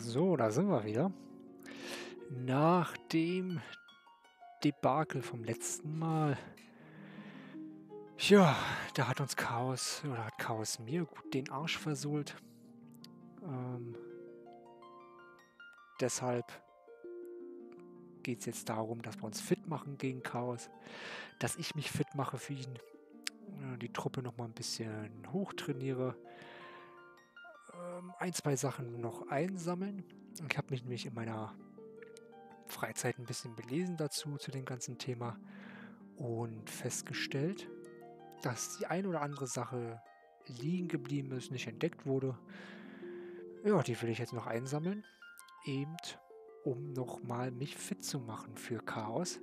So, da sind wir wieder. Nach dem Debakel vom letzten Mal. Ja, da hat uns Chaos, oder hat Chaos mir gut den Arsch versohlt. Ähm, deshalb geht es jetzt darum, dass wir uns fit machen gegen Chaos. Dass ich mich fit mache für ihn. Die Truppe nochmal ein bisschen hochtrainiere ähm, ein, zwei Sachen noch einsammeln. Ich habe mich nämlich in meiner Freizeit ein bisschen belesen dazu, zu dem ganzen Thema und festgestellt, dass die ein oder andere Sache liegen geblieben ist, nicht entdeckt wurde. Ja, die will ich jetzt noch einsammeln, eben um nochmal mich fit zu machen für Chaos,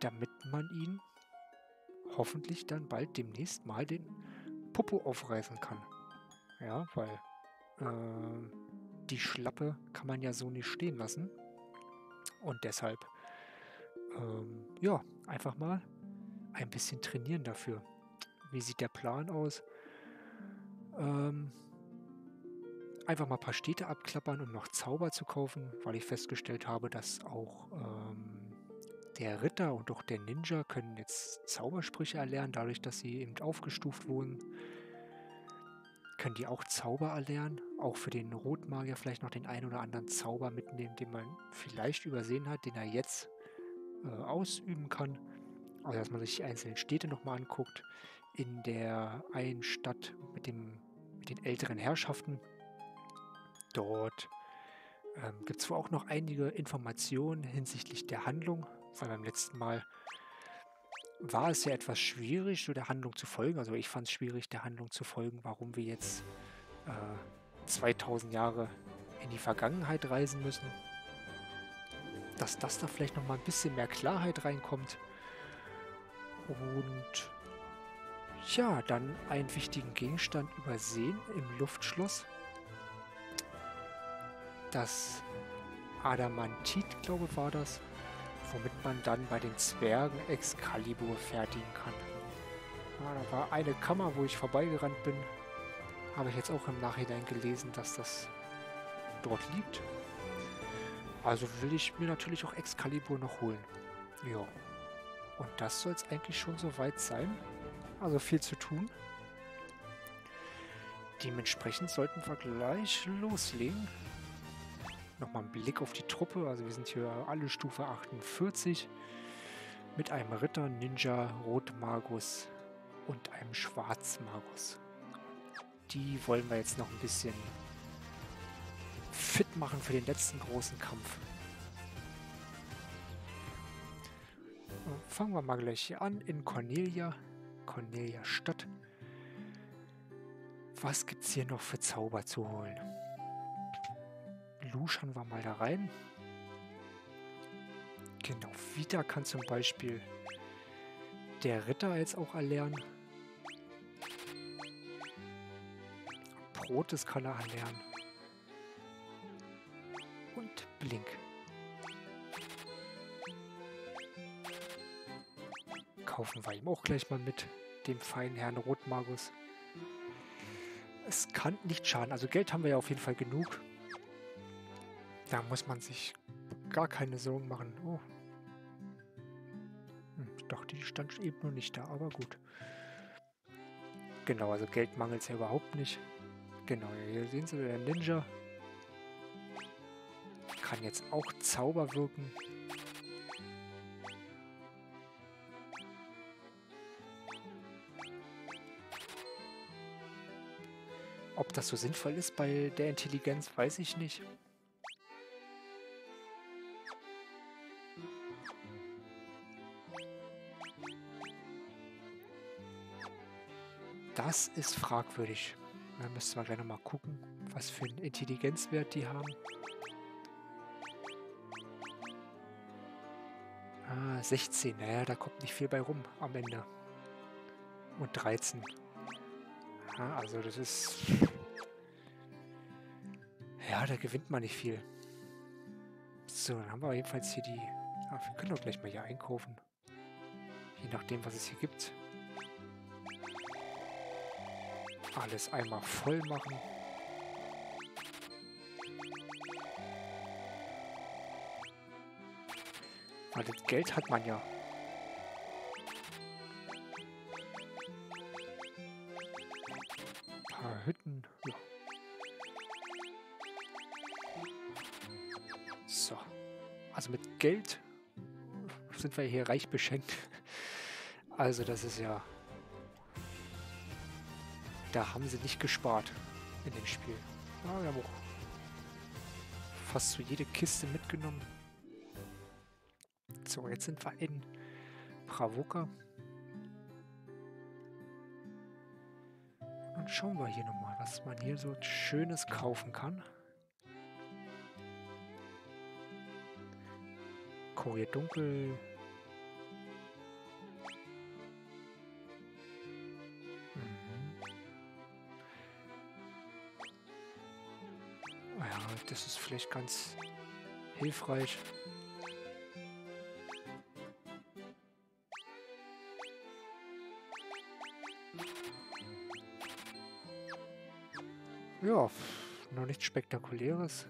damit man ihn hoffentlich dann bald demnächst mal den Popo aufreißen kann. Ja, weil äh, die Schlappe kann man ja so nicht stehen lassen. Und deshalb, ähm, ja, einfach mal ein bisschen trainieren dafür. Wie sieht der Plan aus? Ähm, einfach mal ein paar Städte abklappern, um noch Zauber zu kaufen, weil ich festgestellt habe, dass auch ähm, der Ritter und auch der Ninja können jetzt Zaubersprüche erlernen, dadurch, dass sie eben aufgestuft wurden können die auch Zauber erlernen. Auch für den Rotmagier vielleicht noch den einen oder anderen Zauber mitnehmen, den man vielleicht übersehen hat, den er jetzt äh, ausüben kann. Also dass man sich die einzelnen Städte nochmal anguckt. In der einen Stadt mit, dem, mit den älteren Herrschaften. Dort ähm, gibt es auch noch einige Informationen hinsichtlich der Handlung, weil beim letzten Mal war es ja etwas schwierig, so der Handlung zu folgen. Also ich fand es schwierig, der Handlung zu folgen, warum wir jetzt äh, 2000 Jahre in die Vergangenheit reisen müssen. Dass das da vielleicht nochmal ein bisschen mehr Klarheit reinkommt. Und ja, dann einen wichtigen Gegenstand übersehen im Luftschloss. Das Adamantit, glaube ich, war das womit man dann bei den Zwergen Excalibur fertigen kann. Ja, da war eine Kammer, wo ich vorbeigerannt bin. Habe ich jetzt auch im Nachhinein gelesen, dass das dort liegt. Also will ich mir natürlich auch Excalibur noch holen. Ja. Und das soll es eigentlich schon soweit sein. Also viel zu tun. Dementsprechend sollten wir gleich loslegen nochmal einen Blick auf die Truppe. Also wir sind hier alle Stufe 48 mit einem Ritter, Ninja, Rotmagus und einem Schwarzmagus. Die wollen wir jetzt noch ein bisschen fit machen für den letzten großen Kampf. Fangen wir mal gleich hier an in Cornelia, Cornelia Stadt. Was gibt es hier noch für Zauber zu holen? luschern wir mal da rein. Genau, Vita kann zum Beispiel der Ritter jetzt auch erlernen. Protes kann er erlernen. Und Blink. Kaufen wir ihm auch gleich mal mit, dem feinen Herrn Rotmagus. Es kann nicht schaden. Also Geld haben wir ja auf jeden Fall genug. Da muss man sich gar keine Sorgen machen. Oh. Hm, ich dachte, die stand eben noch nicht da, aber gut. Genau, also Geld mangelt es ja überhaupt nicht. Genau, hier sehen Sie, der Ninja kann jetzt auch Zauber wirken. Ob das so sinnvoll ist bei der Intelligenz, weiß ich nicht. Das ist fragwürdig. Da müssen wir gleich nochmal gucken, was für einen Intelligenzwert die haben. Ah, 16. Naja, da kommt nicht viel bei rum am Ende. Und 13. Ja, also das ist... Ja, da gewinnt man nicht viel. So, dann haben wir jedenfalls hier die... Ah, wir können doch gleich mal hier einkaufen. Je nachdem, was es hier gibt. Alles einmal voll machen. Weil das Geld hat man ja. Ein paar Hütten. Ja. So. Also mit Geld sind wir hier reich beschenkt. Also das ist ja da haben sie nicht gespart in dem Spiel. Ja, wir haben auch fast so jede Kiste mitgenommen. So, jetzt sind wir in Pravoka. Und schauen wir hier nochmal, was man hier so Schönes kaufen kann. Kurier Dunkel. Vielleicht ganz hilfreich. Ja, noch nichts Spektakuläres.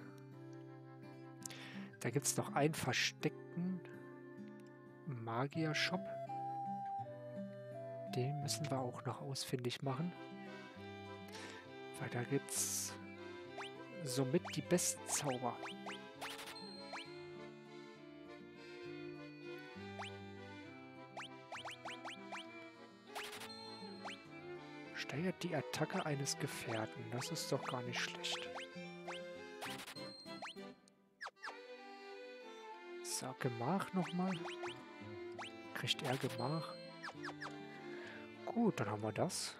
Da gibt es noch einen versteckten Magier-Shop. Den müssen wir auch noch ausfindig machen. Weil da gibt es somit die besten Zauber. Steigert die Attacke eines Gefährten. Das ist doch gar nicht schlecht. So, Gemach nochmal. Kriegt er Gemach. Gut, dann haben wir das.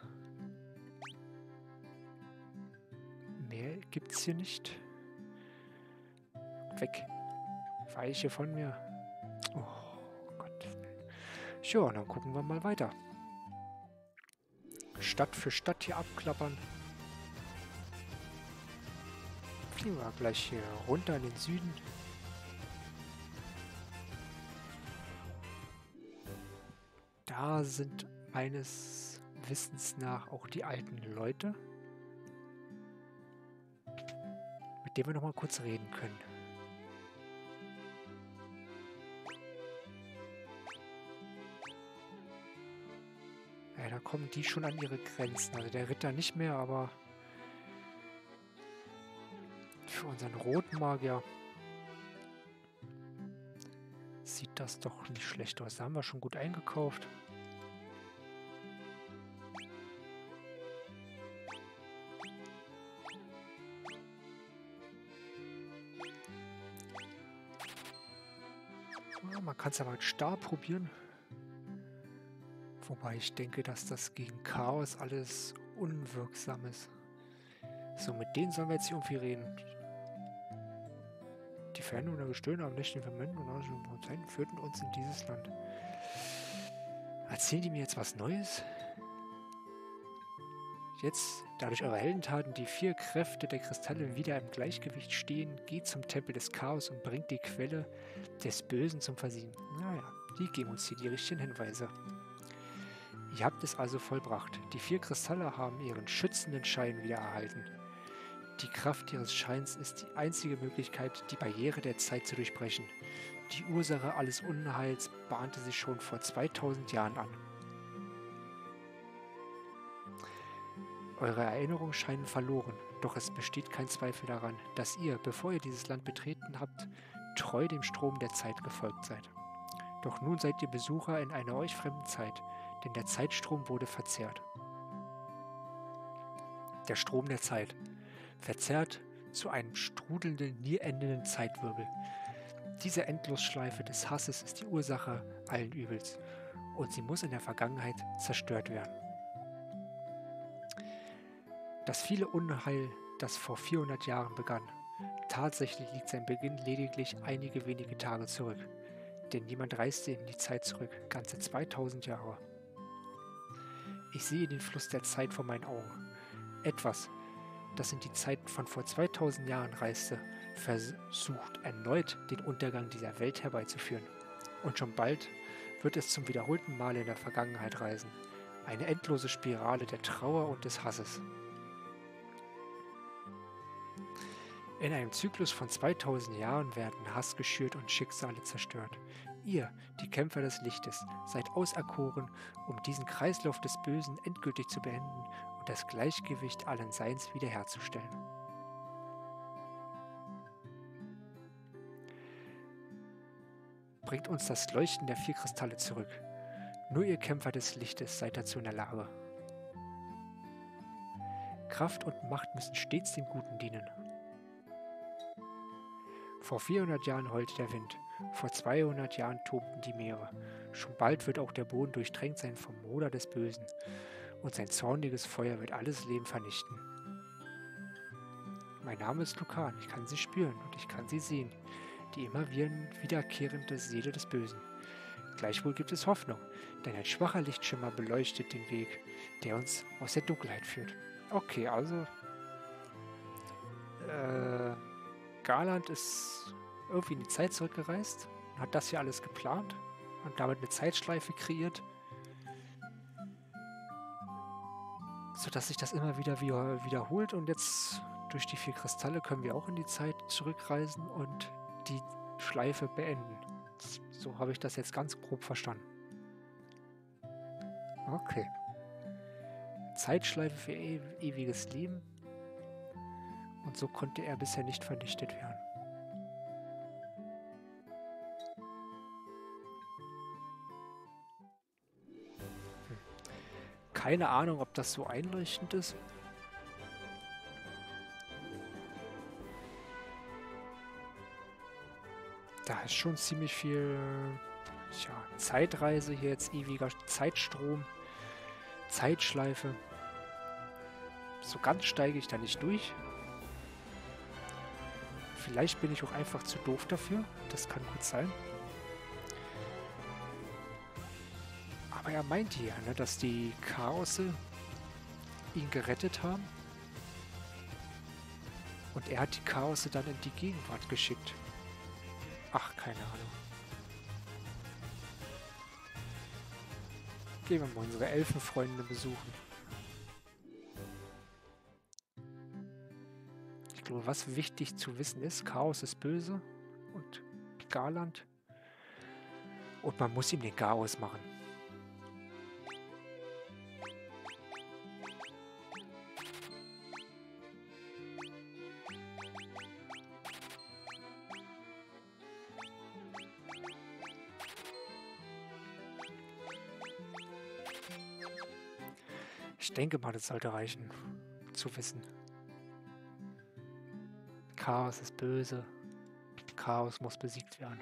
Gibt's hier nicht. Weg. Weiche von mir. Oh Gott. Ja, dann gucken wir mal weiter. Stadt für Stadt hier abklappern. Fliegen wir gleich hier runter in den Süden. Da sind meines Wissens nach auch die alten Leute, mit denen wir noch mal kurz reden können. Ja, da kommen die schon an ihre Grenzen. Also der Ritter nicht mehr, aber für unseren roten Magier sieht das doch nicht schlecht aus. Da haben wir schon gut eingekauft. Ja, man kann es aber mit Star probieren. Wobei ich denke, dass das gegen Chaos alles unwirksam ist. So, mit denen sollen wir jetzt hier irgendwie reden. Die Veränderung der Gestöhne am nächsten Vermenden und Prozent führten uns in dieses Land. Erzählen die mir jetzt was Neues? Jetzt, dadurch eure Heldentaten, die vier Kräfte der Kristalle wieder im Gleichgewicht stehen, geht zum Tempel des Chaos und bringt die Quelle des Bösen zum Versiegen. Naja, die geben uns hier die richtigen Hinweise. Ihr habt es also vollbracht. Die vier Kristalle haben ihren schützenden Schein wieder erhalten. Die Kraft ihres Scheins ist die einzige Möglichkeit, die Barriere der Zeit zu durchbrechen. Die Ursache alles Unheils bahnte sich schon vor 2000 Jahren an. Eure Erinnerungen scheinen verloren, doch es besteht kein Zweifel daran, dass ihr, bevor ihr dieses Land betreten habt, treu dem Strom der Zeit gefolgt seid. Doch nun seid ihr Besucher in einer euch fremden Zeit, denn der Zeitstrom wurde verzerrt. Der Strom der Zeit. Verzerrt zu einem strudelnden, nie endenden Zeitwirbel. Diese Endlosschleife des Hasses ist die Ursache allen Übels und sie muss in der Vergangenheit zerstört werden. Das viele Unheil, das vor 400 Jahren begann, tatsächlich liegt sein Beginn lediglich einige wenige Tage zurück, denn niemand reiste in die Zeit zurück, ganze 2000 Jahre. Ich sehe den Fluss der Zeit vor meinen Augen. Etwas, das in die Zeit von vor 2000 Jahren reiste, versucht erneut den Untergang dieser Welt herbeizuführen. Und schon bald wird es zum wiederholten Mal in der Vergangenheit reisen. Eine endlose Spirale der Trauer und des Hasses. In einem Zyklus von 2000 Jahren werden Hass geschürt und Schicksale zerstört. Ihr, die Kämpfer des Lichtes, seid auserkoren, um diesen Kreislauf des Bösen endgültig zu beenden und das Gleichgewicht allen Seins wiederherzustellen. Bringt uns das Leuchten der vier Kristalle zurück. Nur ihr Kämpfer des Lichtes seid dazu in der Lage. Kraft und Macht müssen stets dem Guten dienen. Vor 400 Jahren heulte der Wind, vor 200 Jahren tobten die Meere. Schon bald wird auch der Boden durchtränkt sein vom Moder des Bösen, und sein zorniges Feuer wird alles Leben vernichten. Mein Name ist Lukan, ich kann sie spüren und ich kann sie sehen, die immer wiederkehrende Seele des Bösen. Gleichwohl gibt es Hoffnung, denn ein schwacher Lichtschimmer beleuchtet den Weg, der uns aus der Dunkelheit führt. Okay, also. Äh, Garland ist irgendwie in die Zeit zurückgereist, hat das hier alles geplant und damit eine Zeitschleife kreiert, sodass sich das immer wieder wiederholt und jetzt durch die vier Kristalle können wir auch in die Zeit zurückreisen und die Schleife beenden. So habe ich das jetzt ganz grob verstanden. Okay. Zeitschleife für e ewiges Leben. Und so konnte er bisher nicht vernichtet werden. Keine Ahnung, ob das so einleuchtend ist. Da ist schon ziemlich viel ja, Zeitreise hier jetzt, ewiger Zeitstrom, Zeitschleife. So ganz steige ich da nicht durch. Vielleicht bin ich auch einfach zu doof dafür. Das kann gut sein. Aber er meinte ja, ne, dass die Chaose ihn gerettet haben. Und er hat die Chaose dann in die Gegenwart geschickt. Ach, keine Ahnung. Gehen wir mal unsere Elfenfreunde besuchen. Glaube, was wichtig zu wissen ist, Chaos ist böse und Garland. Und man muss ihm den Chaos machen. Ich denke mal, das sollte reichen, zu wissen. Chaos ist böse. Chaos muss besiegt werden.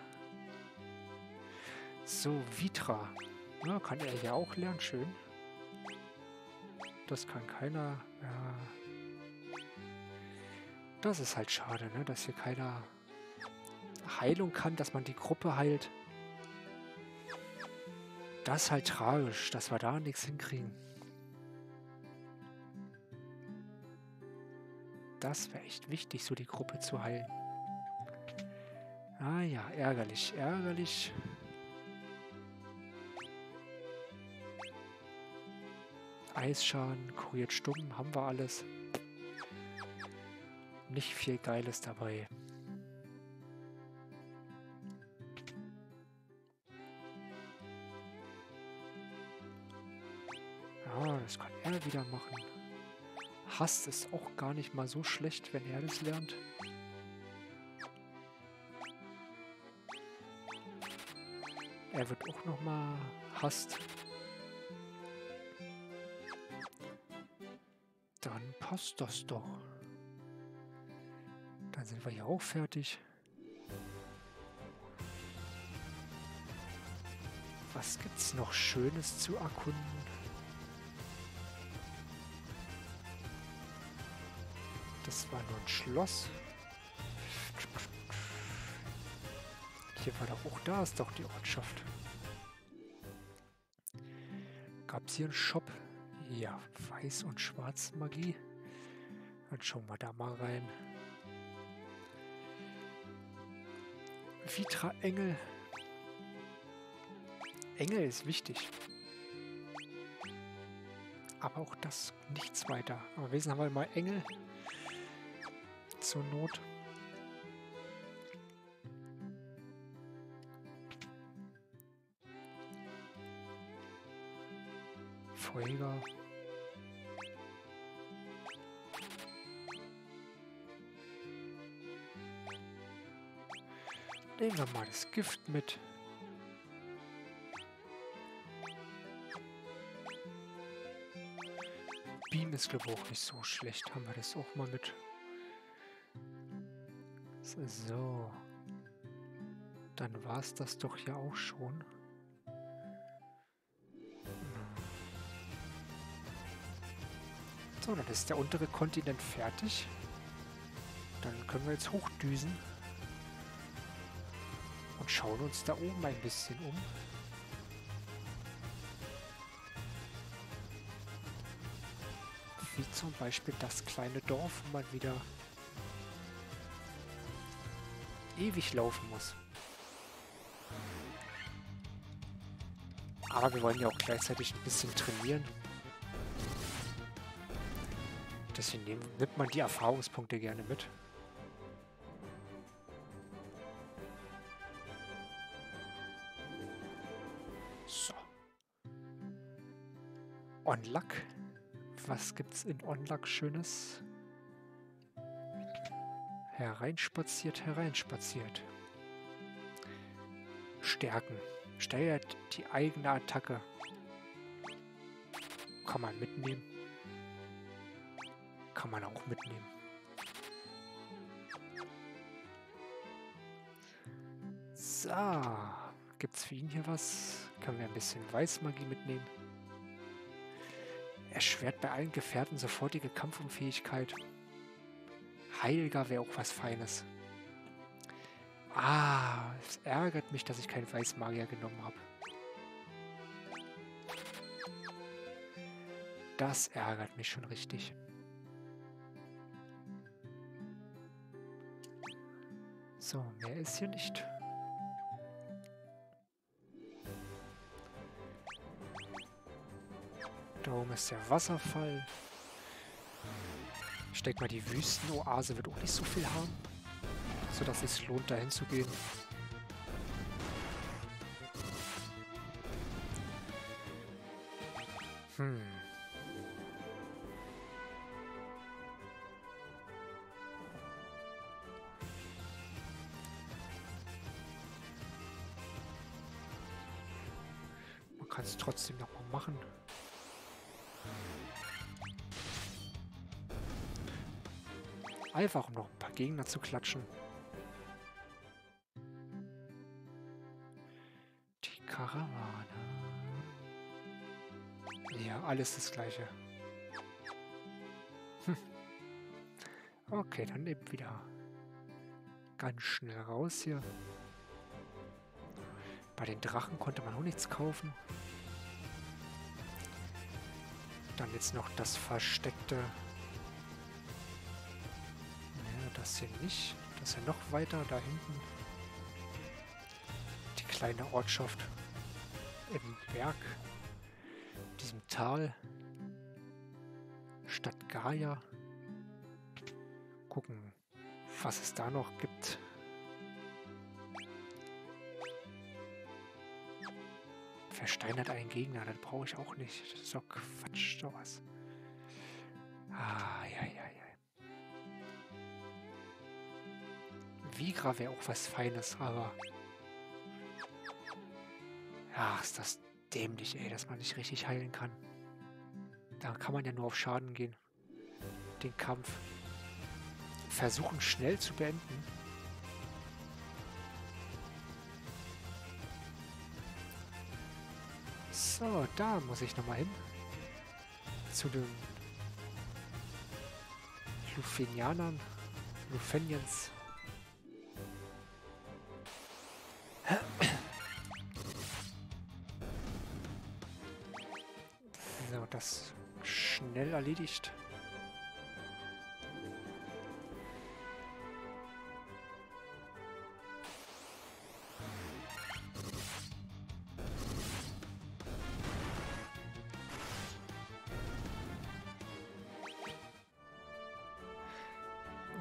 So, Vitra. Ja, kann er ja auch lernen, schön. Das kann keiner. Ja. Das ist halt schade, ne? dass hier keiner Heilung kann, dass man die Gruppe heilt. Das ist halt tragisch, dass wir da nichts hinkriegen. Das wäre echt wichtig, so die Gruppe zu heilen. Ah ja, ärgerlich, ärgerlich. Eisschaden, kuriert stumm, haben wir alles. Nicht viel Geiles dabei. Ja, das kann er wieder machen. Hass ist auch gar nicht mal so schlecht, wenn er das lernt. Er wird auch nochmal hasst. Dann passt das doch. Dann sind wir ja auch fertig. Was gibt's noch Schönes zu erkunden? Das war nur ein Schloss. Hier war doch auch da ist doch die Ortschaft. Gab es hier einen Shop? Ja, Weiß- und Schwarzmagie. Dann schauen wir da mal rein. Vitra Engel. Engel ist wichtig. Aber auch das nichts weiter. Aber wesen haben wir mal Engel zur Not. Feuer. Nehmen wir mal das Gift mit. Beam ist, glaube ich, auch nicht so schlecht. Haben wir das auch mal mit so. Dann war es das doch ja auch schon. So, dann ist der untere Kontinent fertig. Dann können wir jetzt hochdüsen. Und schauen uns da oben ein bisschen um. Wie zum Beispiel das kleine Dorf, wo man wieder ewig laufen muss. Aber wir wollen ja auch gleichzeitig ein bisschen trainieren. Deswegen nimmt man die Erfahrungspunkte gerne mit. So. Onluck. Was gibt's in Onluck Schönes? Hereinspaziert, hereinspaziert. Stärken. Steigert die eigene Attacke. Kann man mitnehmen. Kann man auch mitnehmen. So. Gibt's für ihn hier was? Können wir ein bisschen Weißmagie mitnehmen? Erschwert bei allen Gefährten sofortige Kampfunfähigkeit. Heiliger wäre auch was Feines. Ah, es ärgert mich, dass ich keinen Weißmagier genommen habe. Das ärgert mich schon richtig. So, mehr ist hier nicht. Da oben ist der Wasserfall. Denke mal, die Wüstenoase wird auch nicht so viel haben sodass es lohnt, dahin zu gehen. Hm. Gegner zu klatschen. alles das gleiche. Hm. Okay, dann eben wieder ganz schnell raus hier. Bei den Drachen konnte man auch nichts kaufen. Dann jetzt noch das versteckte... das hier nicht. Das ist ja noch weiter da hinten. Die kleine Ortschaft im Berg diesem Tal. Stadt Gaia. Gucken, was es da noch gibt. Versteinert einen Gegner, das brauche ich auch nicht. Das ist doch Quatsch, sowas. Ah, Vigra wäre auch was Feines, aber... Ach, ist das dämlich, ey, dass man nicht richtig heilen kann. Da kann man ja nur auf Schaden gehen. Den Kampf. Versuchen schnell zu beenden. So, da muss ich nochmal hin. Zu den Lufenianern. Lufenians. Das schnell erledigt.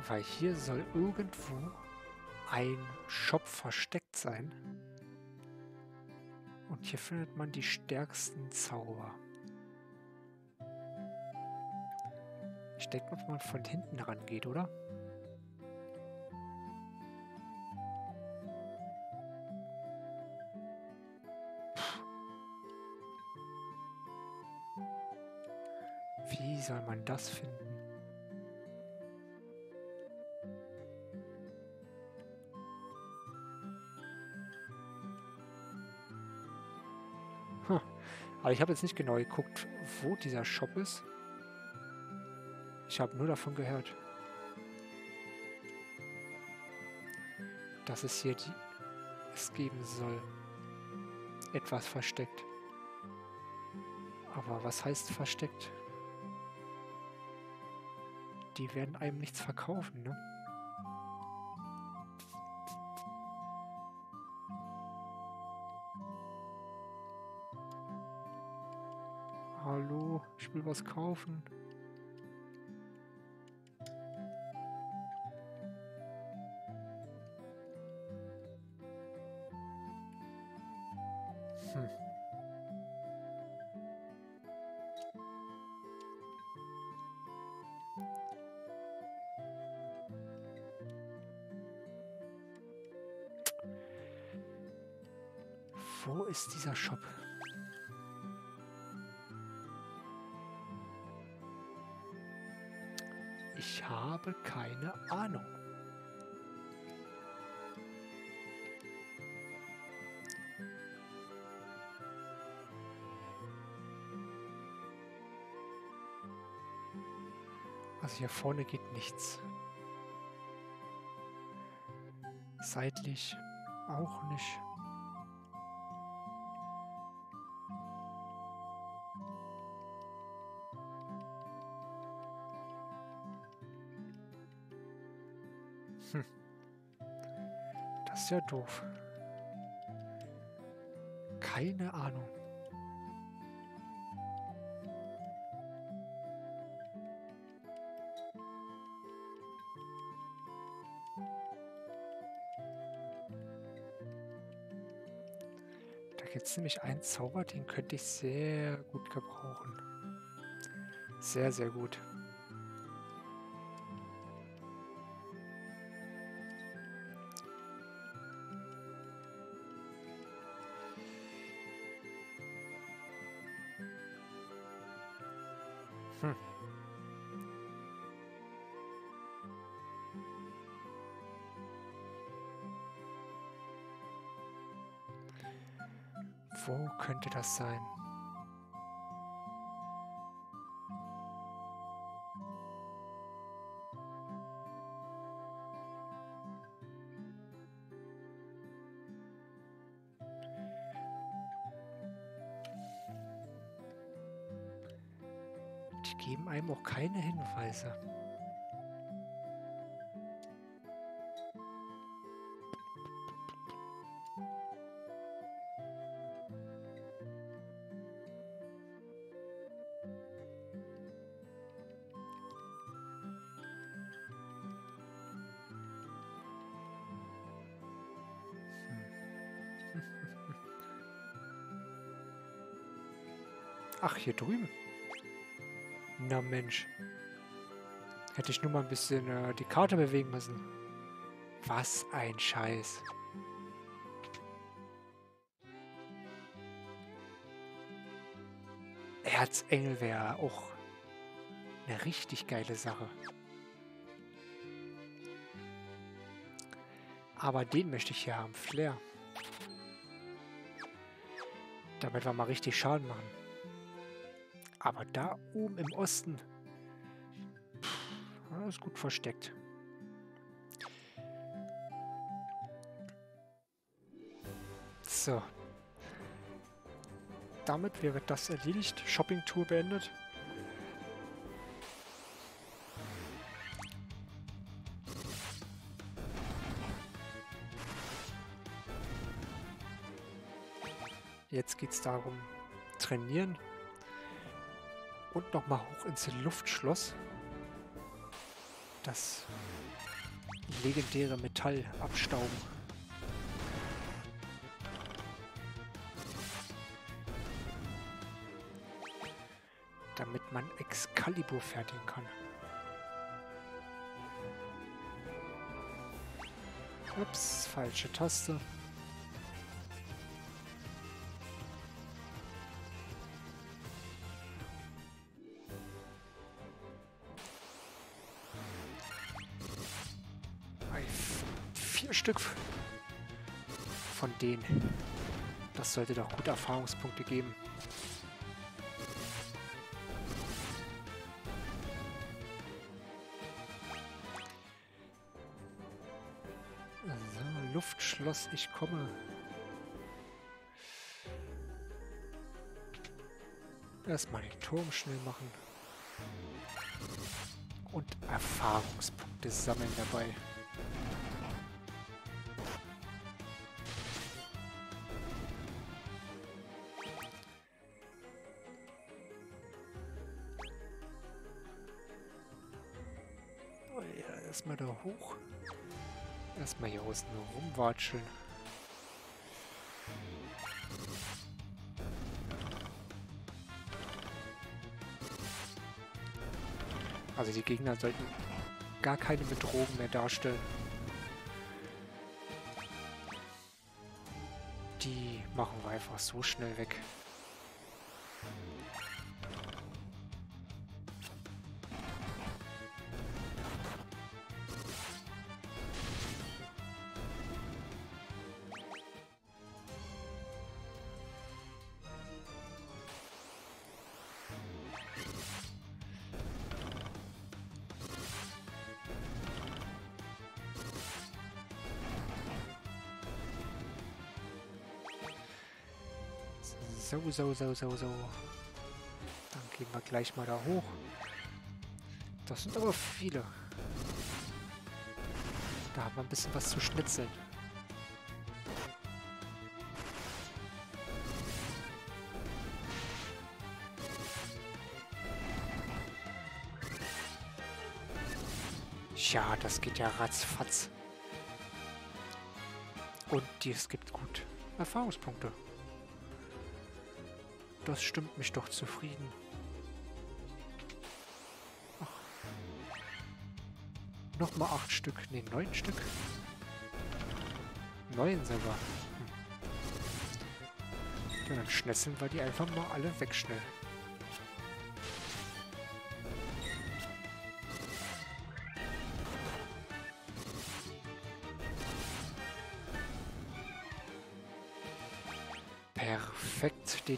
Weil hier soll irgendwo ein Shop versteckt sein. Und hier findet man die stärksten Zauber. Ich denke mal, wenn man von hinten rangeht, oder? Wie soll man das finden? Hm. Aber ich habe jetzt nicht genau geguckt, wo dieser Shop ist. Ich habe nur davon gehört. Dass es hier die, es geben soll. Etwas versteckt. Aber was heißt versteckt? Die werden einem nichts verkaufen, ne? Hallo, ich will was kaufen. Wo ist dieser Shop? Ich habe keine Ahnung. Also hier vorne geht nichts. Seitlich auch nicht. Ja doof. Keine Ahnung. Da gibt es nämlich einen Zauber, den könnte ich sehr gut gebrauchen. Sehr, sehr gut. Das sein? Die geben einem auch keine Hinweise. Ach, hier drüben. Na Mensch. Hätte ich nur mal ein bisschen äh, die Karte bewegen müssen. Was ein Scheiß. Erzengel wäre auch eine richtig geile Sache. Aber den möchte ich hier haben, Flair. Damit wir mal richtig Schaden machen. Aber da oben im Osten pff, ist gut versteckt. So. Damit wäre das erledigt. Shopping-Tour beendet. Jetzt geht es darum, trainieren und nochmal hoch ins Luftschloss. Das legendäre Metall abstauben. Damit man Excalibur fertigen kann. Ups, falsche Taste. Stück von denen. Das sollte doch gute Erfahrungspunkte geben. Luftschloss, ich komme. Erstmal den Turm schnell machen. Und Erfahrungspunkte sammeln dabei. Da hoch. Erstmal hier außen rumwatscheln. Also die Gegner sollten gar keine Bedrohung mehr darstellen. Die machen wir einfach so schnell weg. So, so, so, so. Dann gehen wir gleich mal da hoch. Das sind aber viele. Da haben wir ein bisschen was zu schnitzeln. Ja, das geht ja ratzfatz. Und es gibt gut Erfahrungspunkte. Das stimmt mich doch zufrieden. Ach. Nochmal acht Stück. Ne, neun Stück. Neun sogar. Hm. Dann schnetzeln wir die einfach mal alle weg schnell.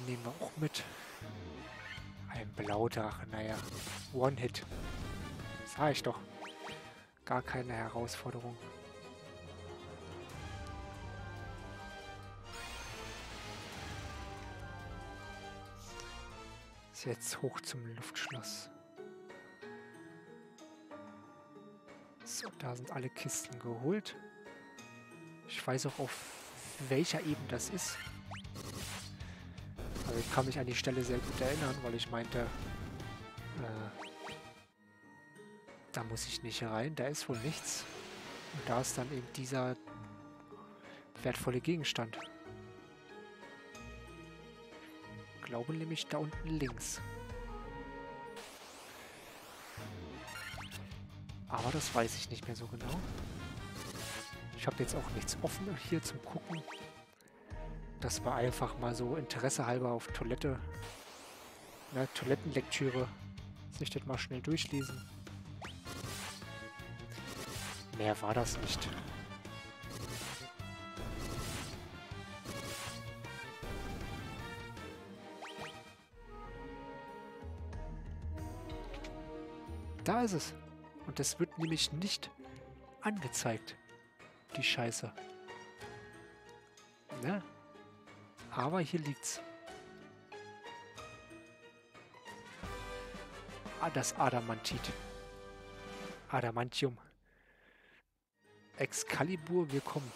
Nehmen wir auch mit. Ein Blaudrache, naja. One-Hit. Sag ich doch. Gar keine Herausforderung. Jetzt hoch zum Luftschloss. So, da sind alle Kisten geholt. Ich weiß auch, auf welcher Ebene das ist. Also ich kann mich an die Stelle sehr gut erinnern, weil ich meinte, äh, da muss ich nicht rein, da ist wohl nichts. Und da ist dann eben dieser wertvolle Gegenstand. Ich glaube nämlich da unten links. Aber das weiß ich nicht mehr so genau. Ich habe jetzt auch nichts offen hier zum Gucken. Das war einfach mal so Interesse halber auf Toilette. Ne, Toilettenlektüre. Sich das mal schnell durchlesen. Mehr war das nicht. Da ist es. Und das wird nämlich nicht angezeigt. Die Scheiße. Ne? Aber hier liegt's. Ah, das Adamantit. Adamantium. Excalibur, wir kommen.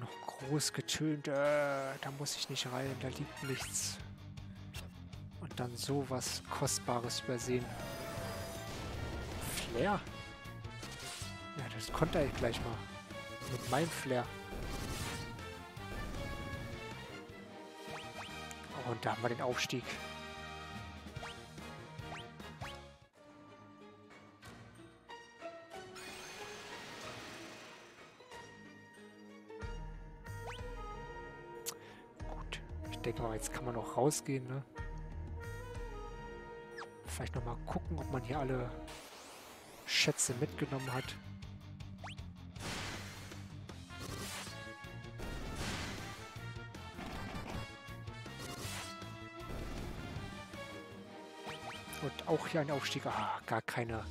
Noch groß getönt. Äh, da muss ich nicht rein, da liegt nichts. Und dann sowas Kostbares übersehen. Flair? Ja, das konnte ich gleich mal. Mit meinem Flair. Und da haben wir den Aufstieg. Gut, ich denke mal, jetzt kann man auch rausgehen, ne? Vielleicht nochmal gucken, ob man hier alle Schätze mitgenommen hat. Und auch hier ein Aufstieg. Ah, gar keine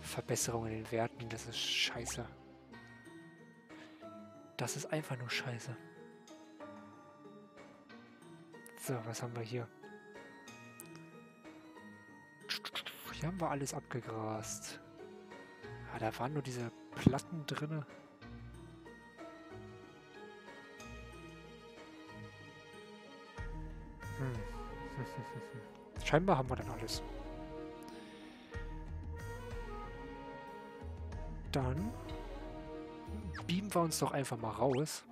Verbesserung in den Werten. Das ist scheiße. Das ist einfach nur scheiße. So, was haben wir hier? Hier haben wir alles abgegrast. Ah, da waren nur diese Platten drinne. Hm. Scheinbar haben wir dann alles. Dann beamen wir uns doch einfach mal raus.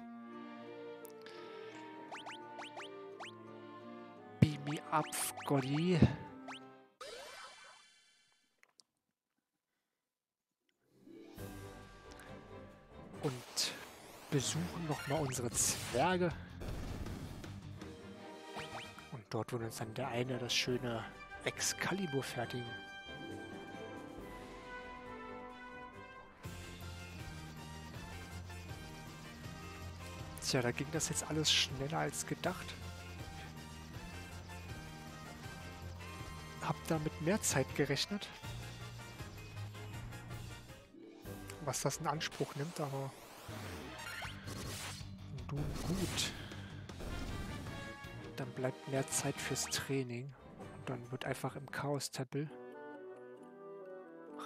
Beam me up, Scotty. Besuchen nochmal unsere Zwerge. Und dort wird uns dann der eine das schöne Excalibur fertigen. Tja, da ging das jetzt alles schneller als gedacht. Hab da mit mehr Zeit gerechnet. Was das in Anspruch nimmt, aber gut. Dann bleibt mehr Zeit fürs Training. Und dann wird einfach im Chaos-Tempel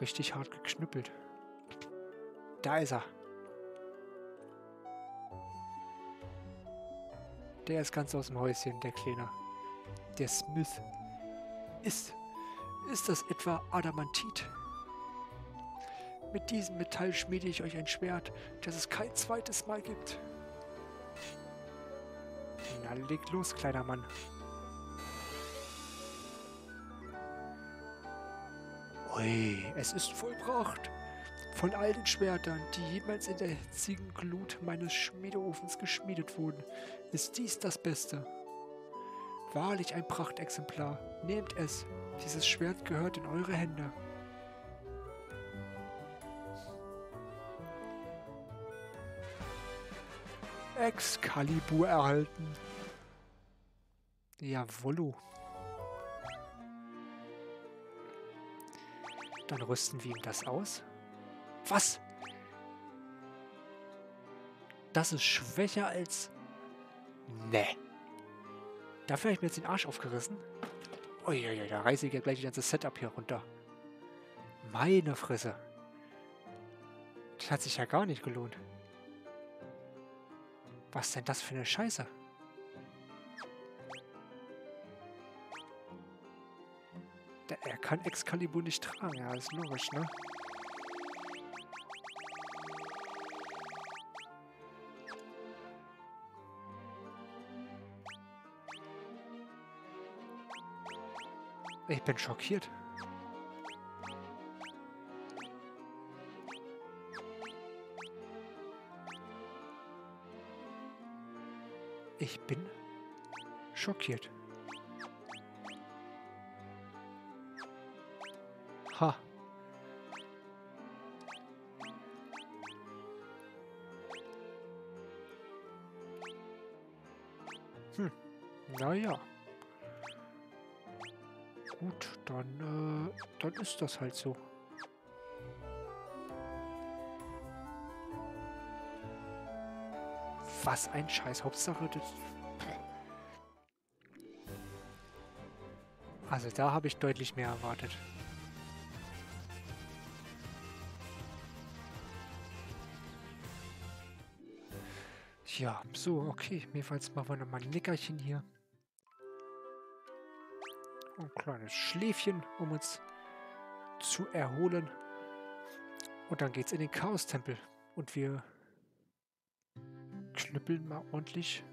richtig hart geknüppelt. Da ist er. Der ist ganz aus dem Häuschen, der Kleine. Der Smith. Ist... Ist das etwa Adamantit? Mit diesem Metall schmiede ich euch ein Schwert, das es kein zweites Mal gibt. Na, leg los, kleiner Mann. Ui, es ist vollbracht. Von all den Schwertern, die jemals in der hitzigen Glut meines Schmiedeofens geschmiedet wurden, ist dies das Beste. Wahrlich ein Prachtexemplar. Nehmt es. Dieses Schwert gehört in eure Hände. Excalibur erhalten. Jawollo. Dann rüsten wir ihm das aus. Was? Das ist schwächer als... Nee. Dafür habe ich mir jetzt den Arsch aufgerissen. Uiuiui, da reiße ich ja gleich das ganze Setup hier runter. Meine Fresse. Das hat sich ja gar nicht gelohnt. Was denn das für eine Scheiße? Kann Excalibur nicht tragen, ja, ist logisch, ne? Ich bin schockiert. Ich bin schockiert. Hm. Naja. Gut, dann, äh, dann ist das halt so. Was ein Scheiß. Hauptsache, das... Also da habe ich deutlich mehr erwartet. Ja, so, okay. Jedenfalls machen wir nochmal ein Nickerchen hier. Ein kleines Schläfchen, um uns zu erholen. Und dann geht's in den Chaos-Tempel. Und wir knüppeln mal ordentlich.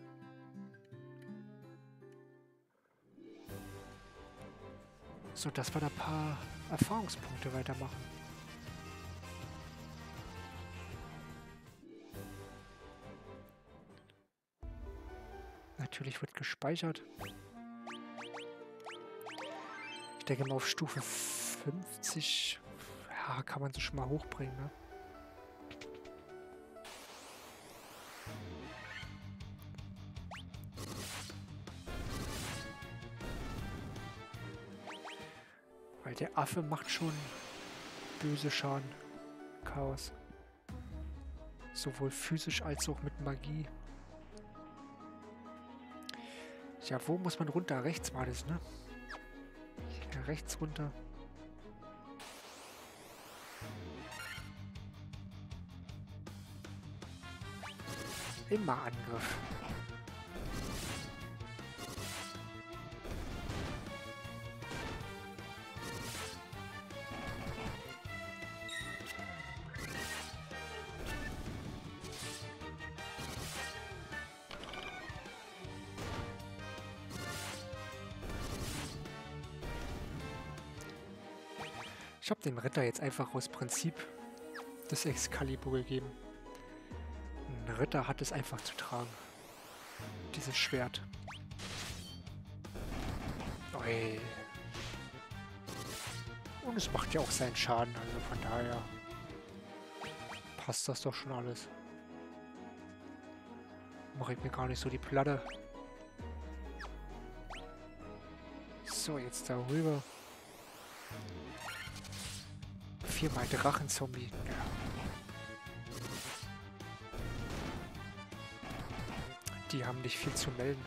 So, dass wir da ein paar Erfahrungspunkte weitermachen. Natürlich wird gespeichert. Ich denke mal auf Stufe 50 ja, kann man sie schon mal hochbringen, ne? Weil der Affe macht schon böse Schaden. Chaos. Sowohl physisch als auch mit Magie. Ja, wo muss man runter? Rechts war das, ne? Ja, rechts runter. Immer Angriff. Dem Ritter jetzt einfach aus Prinzip das Excalibur gegeben. Ein Ritter hat es einfach zu tragen. Dieses Schwert. Oi. Und es macht ja auch seinen Schaden, also von daher passt das doch schon alles. Mache ich mir gar nicht so die Platte. So, jetzt darüber viermal Drachenzombie. Ja. Die haben nicht viel zu melden.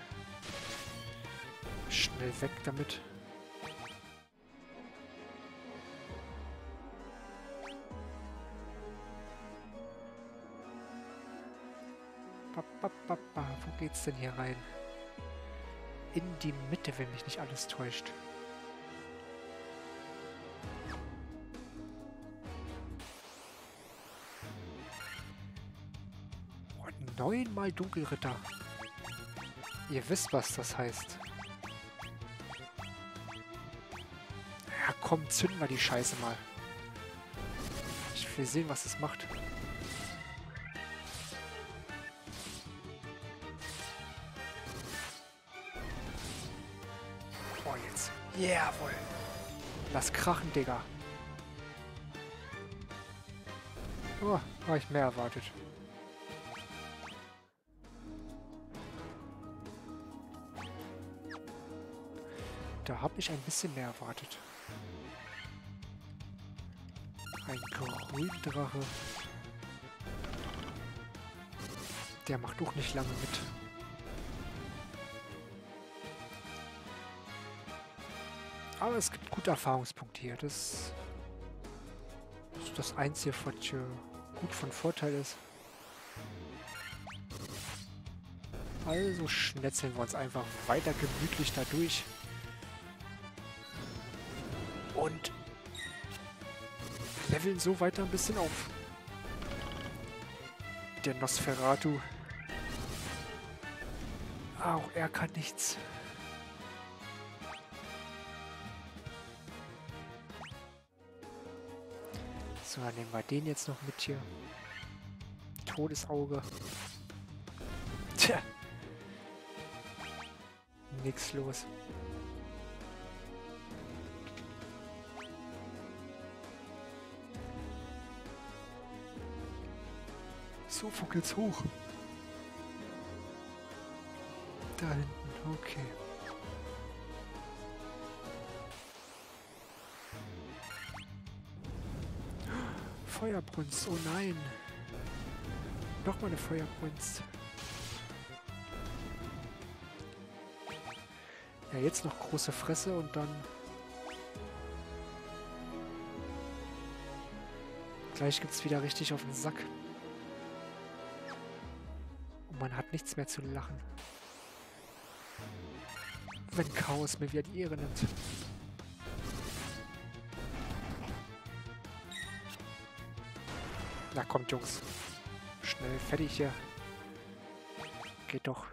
Schnell weg damit. Wo geht's denn hier rein? In die Mitte, wenn mich nicht alles täuscht. Neunmal Dunkelritter. Ihr wisst, was das heißt. Ja, komm, zünden wir die Scheiße mal. Ich will sehen, was es macht. Oh, jetzt. Jawohl. Lass krachen, Digga. Oh, habe ich mehr erwartet. Da habe ich ein bisschen mehr erwartet. Ein Gründrache. Der macht auch nicht lange mit. Aber es gibt gute Erfahrungspunkte hier. Das ist das Einzige, was hier gut von Vorteil ist. Also schnetzeln wir uns einfach weiter gemütlich da durch. Und leveln so weiter ein bisschen auf. Der Nosferatu. Auch er kann nichts. So, dann nehmen wir den jetzt noch mit hier. Todesauge. Tja. Nix los. So, wo hoch? Da hinten, okay. Feuerbrunst, oh nein. Nochmal eine Feuerbrunst. Ja, jetzt noch große Fresse und dann... Gleich gibt's wieder richtig auf den Sack. Man hat nichts mehr zu lachen. Wenn Chaos mir wieder die Ehre nimmt. Na kommt, Jungs. Schnell fertig hier. Geht doch.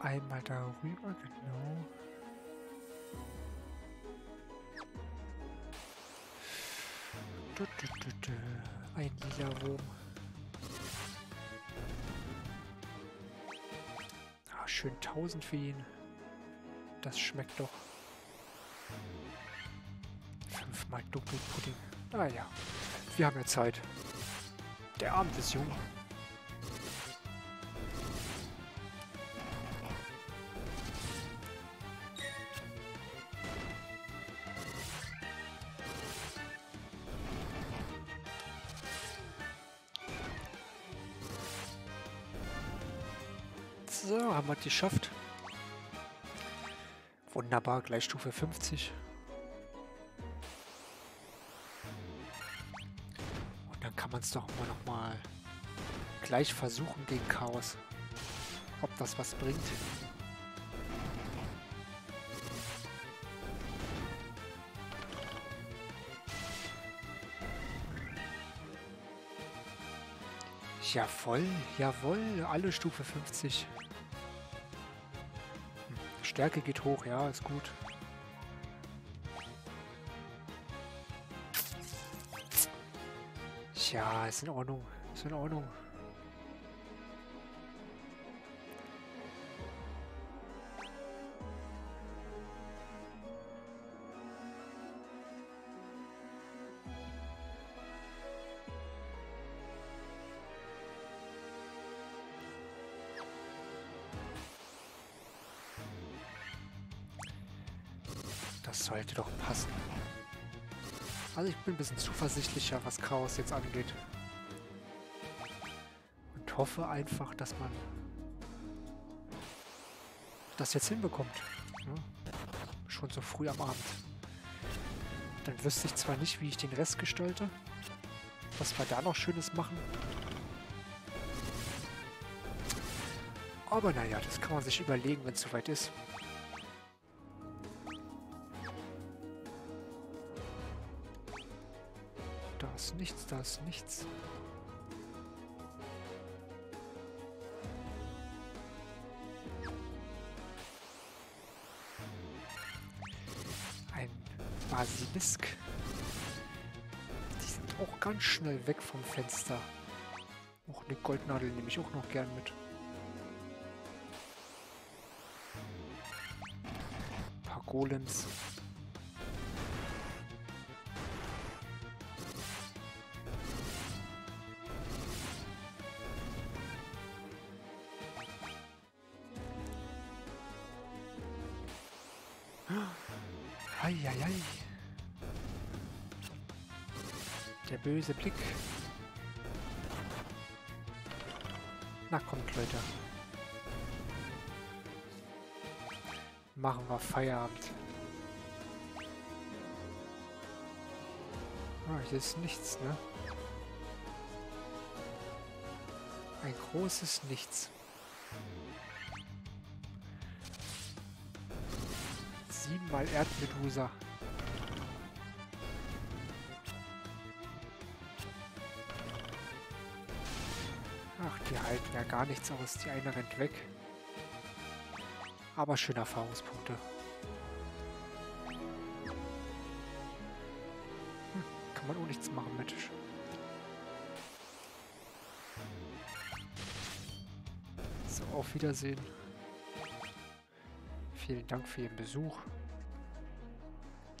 Einmal darüber, genau. 1000 für ihn. Das schmeckt doch. Fünfmal Dunkelpudding. Ah ja, wir haben ja Zeit. Der Abend ist jung. So, haben wir es geschafft. Wunderbar, gleich Stufe 50. Und dann kann man es doch immer noch mal gleich versuchen gegen Chaos. Ob das was bringt. Jawoll, jawoll, alle Stufe 50. Stärke geht hoch, ja, ist gut. Tja, ist in Ordnung, ist in Ordnung. Zuversichtlicher, was Chaos jetzt angeht. Und hoffe einfach, dass man das jetzt hinbekommt. Ja? Schon so früh am Abend. Dann wüsste ich zwar nicht, wie ich den Rest gestalte, was wir da noch Schönes machen. Aber naja, das kann man sich überlegen, wenn es soweit ist. Ist nichts, da ist nichts. Ein Basilisk. Die sind auch ganz schnell weg vom Fenster. Auch eine Goldnadel nehme ich auch noch gern mit. Ein paar Golems. Böse Blick. Na kommt, Leute. Machen wir Feierabend. Ah, hier ist nichts, ne? Ein großes Nichts. Siebenmal Erdmedusa. Halten ja gar nichts aus. Die eine rennt weg. Aber schöne Erfahrungspunkte. Hm, kann man auch nichts machen mit. So, auf Wiedersehen. Vielen Dank für Ihren Besuch.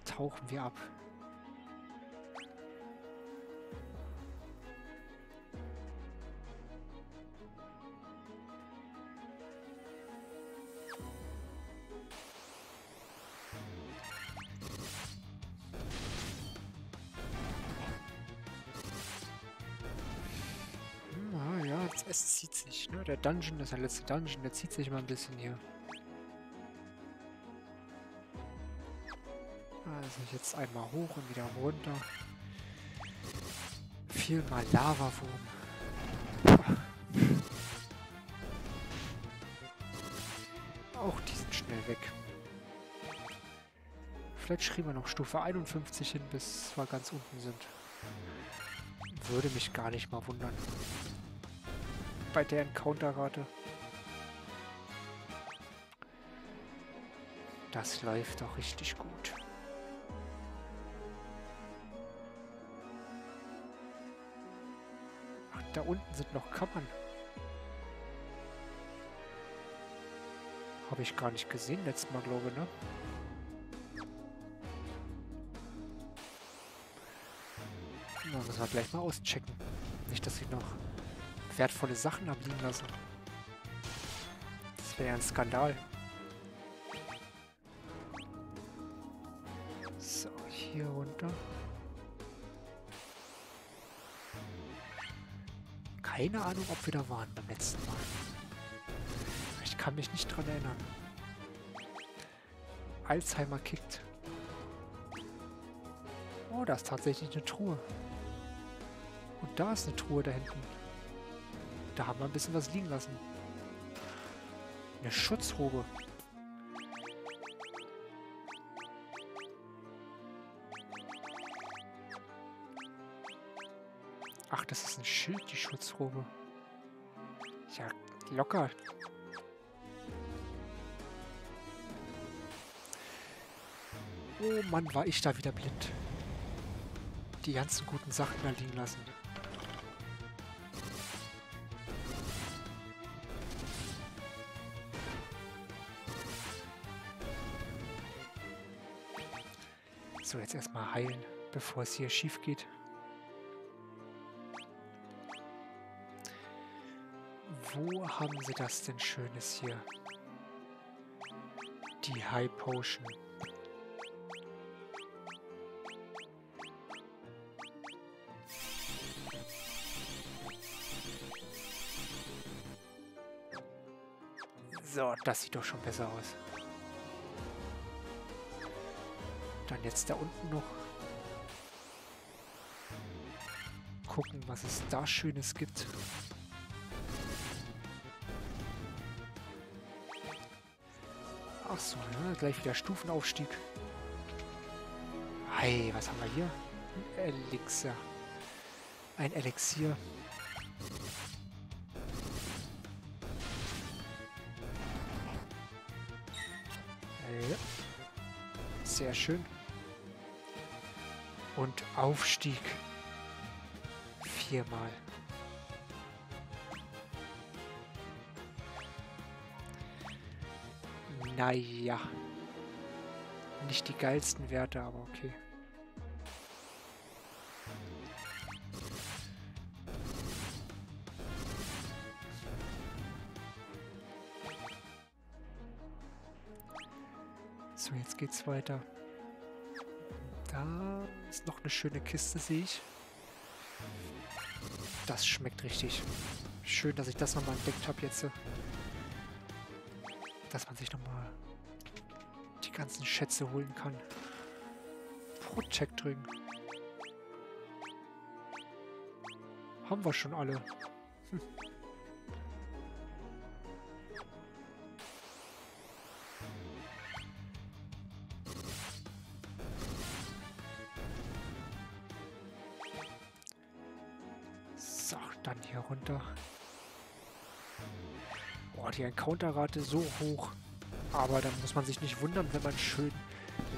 Tauchen wir ab. Dungeon, das ist der letzte Dungeon, der zieht sich mal ein bisschen hier. Also jetzt einmal hoch und wieder runter. Viermal Lavawurm. Auch die sind schnell weg. Vielleicht schrieben wir noch Stufe 51 hin, bis wir ganz unten sind. Würde mich gar nicht mal wundern. Bei der Encounter-Rate. Das läuft doch richtig gut. Ach, da unten sind noch Kammern. Habe ich gar nicht gesehen letztes Mal, glaube ich, ne? Na, müssen wir gleich mal auschecken. Nicht, dass ich noch wertvolle Sachen abliegen lassen. Das wäre ja ein Skandal. So, hier runter. Keine Ahnung, ob wir da waren beim letzten Mal. Ich kann mich nicht dran erinnern. Alzheimer kickt. Oh, da ist tatsächlich eine Truhe. Und da ist eine Truhe da hinten. Da haben wir ein bisschen was liegen lassen. Eine Schutzrobe. Ach, das ist ein Schild, die Schutzrobe. Ja, locker. Oh Mann, war ich da wieder blind. Die ganzen guten Sachen da liegen lassen. So, jetzt erstmal heilen, bevor es hier schief geht. Wo haben sie das denn Schönes hier? Die High Potion. So, das sieht doch schon besser aus. Dann jetzt da unten noch gucken, was es da Schönes gibt. Ach so, ja, gleich wieder Stufenaufstieg. Hey, was haben wir hier? Ein Elixir. Ein Elixier. Ja. Sehr schön. Und Aufstieg. Viermal. Naja. Nicht die geilsten Werte, aber okay. So, jetzt geht's weiter. Ist noch eine schöne Kiste, sehe ich. Das schmeckt richtig. Schön, dass ich das nochmal entdeckt habe jetzt. Dass man sich nochmal die ganzen Schätze holen kann. Protect Ring. Haben wir schon alle. Hm. Encounter-Rate so hoch. Aber dann muss man sich nicht wundern, wenn man schön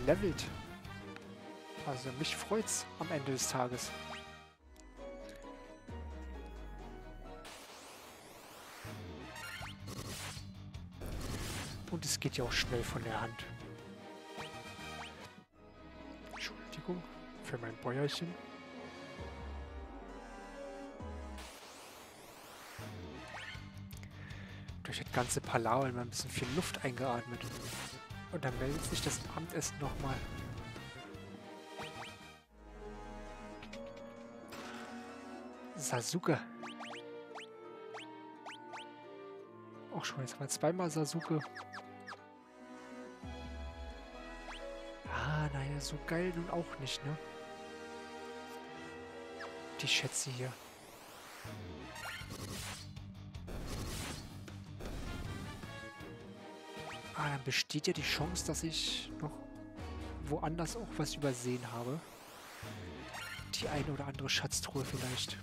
levelt. Also mich freut's am Ende des Tages. Und es geht ja auch schnell von der Hand. Entschuldigung für mein Bäuerchen. Durch das ganze Palaver immer ein bisschen viel Luft eingeatmet. Und dann meldet sich das Abendessen nochmal. Sasuke. Auch schon, jetzt haben wir zweimal Sasuke. Ah, naja, so geil nun auch nicht, ne? Die Schätze hier. Besteht ja die Chance, dass ich noch woanders auch was übersehen habe. Die eine oder andere Schatztruhe vielleicht.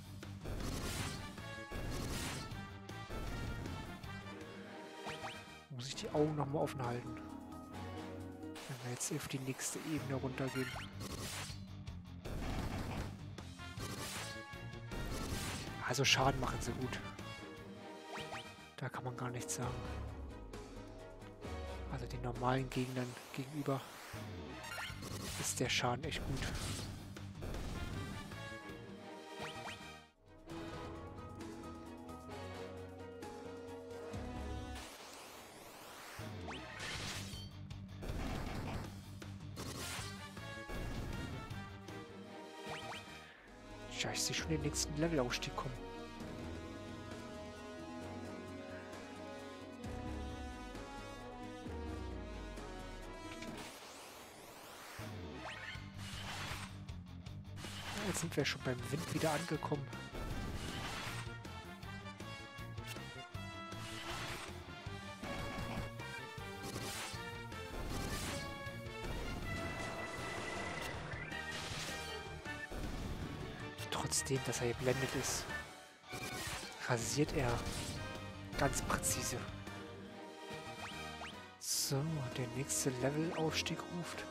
Muss ich die Augen nochmal offen halten. Wenn wir jetzt auf die nächste Ebene runtergehen. Also Schaden machen sie gut. Da kann man gar nichts sagen. Also den normalen Gegnern gegenüber ist der Schaden echt gut. Sehe schon den nächsten Levelaufstieg kommen. Sind wir schon beim Wind wieder angekommen. Trotzdem, dass er geblendet ist, rasiert er ganz präzise. So, der nächste Levelaufstieg ruft.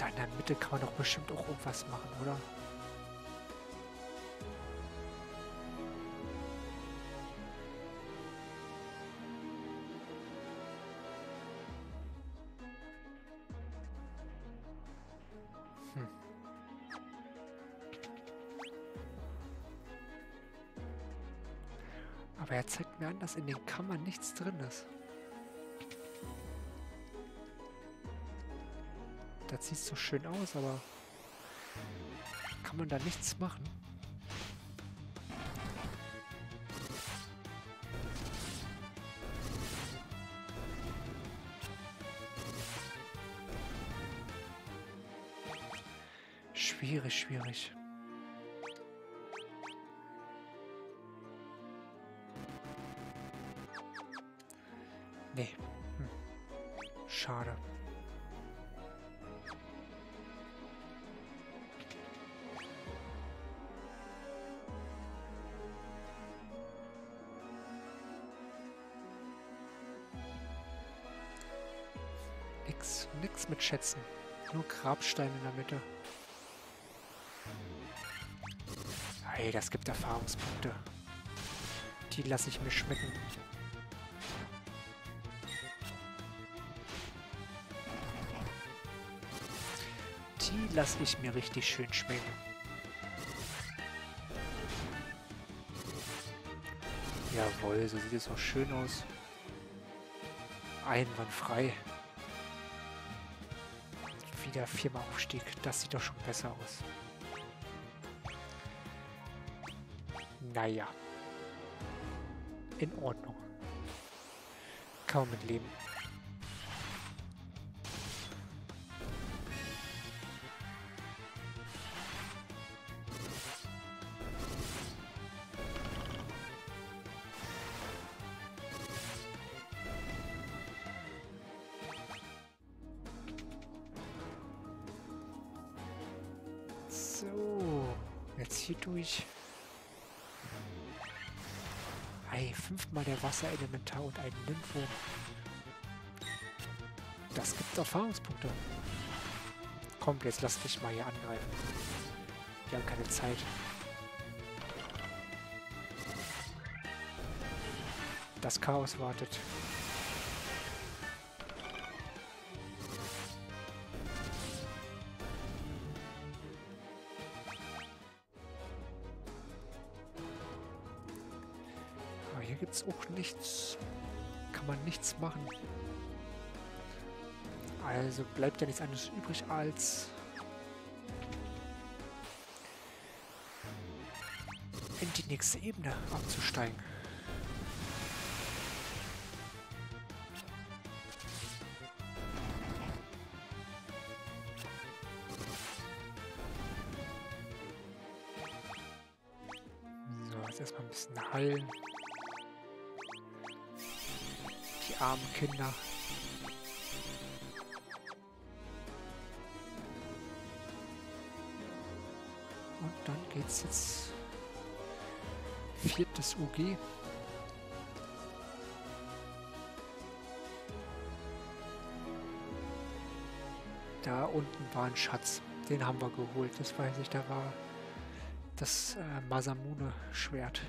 Da in der Mitte kann man doch bestimmt auch irgendwas machen, oder? Hm. Aber er zeigt mir an, dass in den Kammern nichts drin ist. Das sieht so schön aus, aber kann man da nichts machen? Schwierig, schwierig. Grabsteine in der Mitte. Hey, das gibt Erfahrungspunkte. Die lasse ich mir schmecken. Die lasse ich mir richtig schön schmecken. Jawohl, so sieht es auch schön aus. Einwandfrei. Wieder viermal Aufstieg. Das sieht doch schon besser aus. Naja. In Ordnung. Man mit leben. Der Wasserelementar und ein Nympho. Das gibt Erfahrungspunkte. Komm, jetzt lass dich mal hier angreifen. Wir haben keine Zeit. Das Chaos wartet. Also bleibt ja nichts anderes übrig als in die nächste Ebene abzusteigen. So, jetzt erstmal ein bisschen heilen. Die armen Kinder. geht's jetzt. Viertes UG. Da unten war ein Schatz. Den haben wir geholt. Das weiß ich, da war das äh, Masamune-Schwert.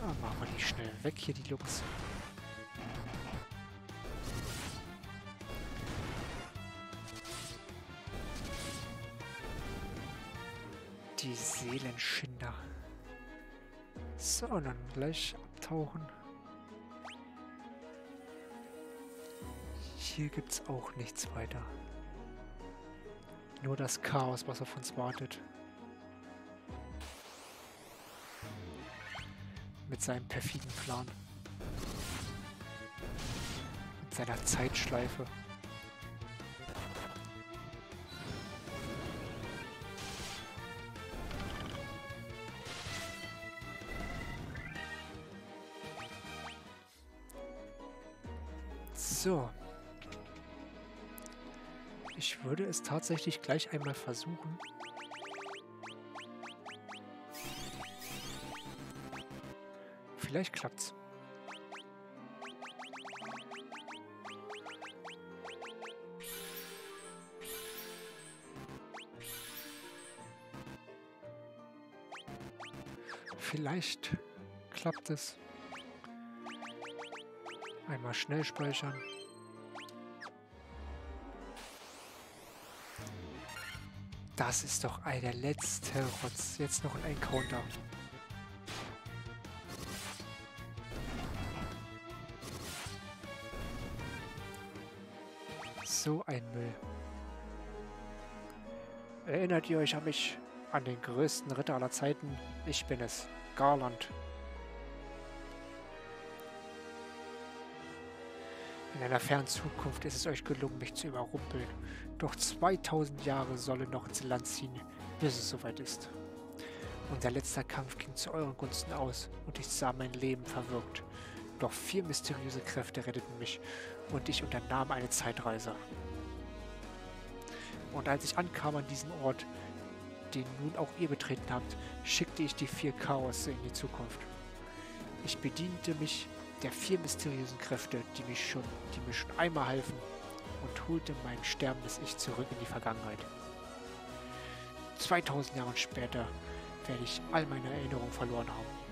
Ah, machen wir die schnell weg hier, die Luchs. Seelenschinder. So, dann gleich abtauchen. Hier gibt es auch nichts weiter. Nur das Chaos, was auf uns wartet. Mit seinem perfiden Plan. Mit seiner Zeitschleife. Es tatsächlich gleich einmal versuchen. Vielleicht klappt's. Vielleicht klappt es. Einmal schnell speichern. Das ist doch ein der letzte Rotz. Jetzt noch ein Encounter. So ein Müll. Erinnert ihr euch an mich? An den größten Ritter aller Zeiten? Ich bin es. Garland. In einer fernen Zukunft ist es euch gelungen, mich zu überrumpeln. Doch 2000 Jahre sollen noch ins Land ziehen, bis es soweit ist. Unser letzter Kampf ging zu euren Gunsten aus und ich sah mein Leben verwirkt. Doch vier mysteriöse Kräfte retteten mich und ich unternahm eine Zeitreise. Und als ich ankam an diesen Ort, den nun auch ihr betreten habt, schickte ich die vier Chaos in die Zukunft. Ich bediente mich der vier mysteriösen Kräfte, die, mich schon, die mir schon einmal halfen und holte mein sterbendes Ich zurück in die Vergangenheit. 2000 Jahre später werde ich all meine Erinnerungen verloren haben.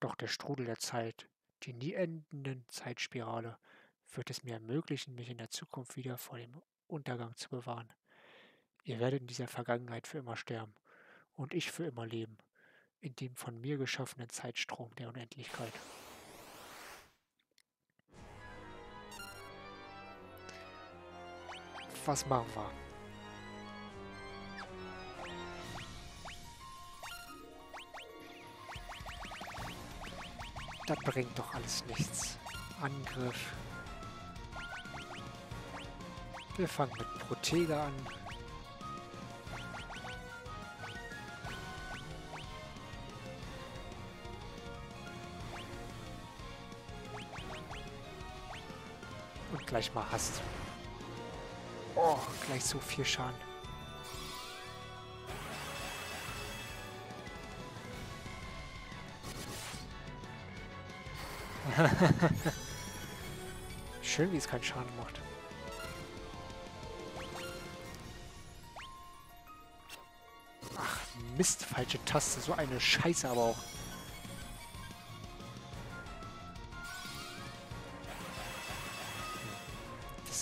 Doch der Strudel der Zeit, die nie endenden Zeitspirale, wird es mir ermöglichen, mich in der Zukunft wieder vor dem Untergang zu bewahren. Ihr werdet in dieser Vergangenheit für immer sterben und ich für immer leben, in dem von mir geschaffenen Zeitstrom der Unendlichkeit. Was machen wir? Das bringt doch alles nichts. Angriff. Wir fangen mit Protega an. Und gleich mal Hast. Oh, gleich so viel Schaden. Schön, wie es keinen Schaden macht. Mist, falsche Taste. So eine Scheiße aber auch.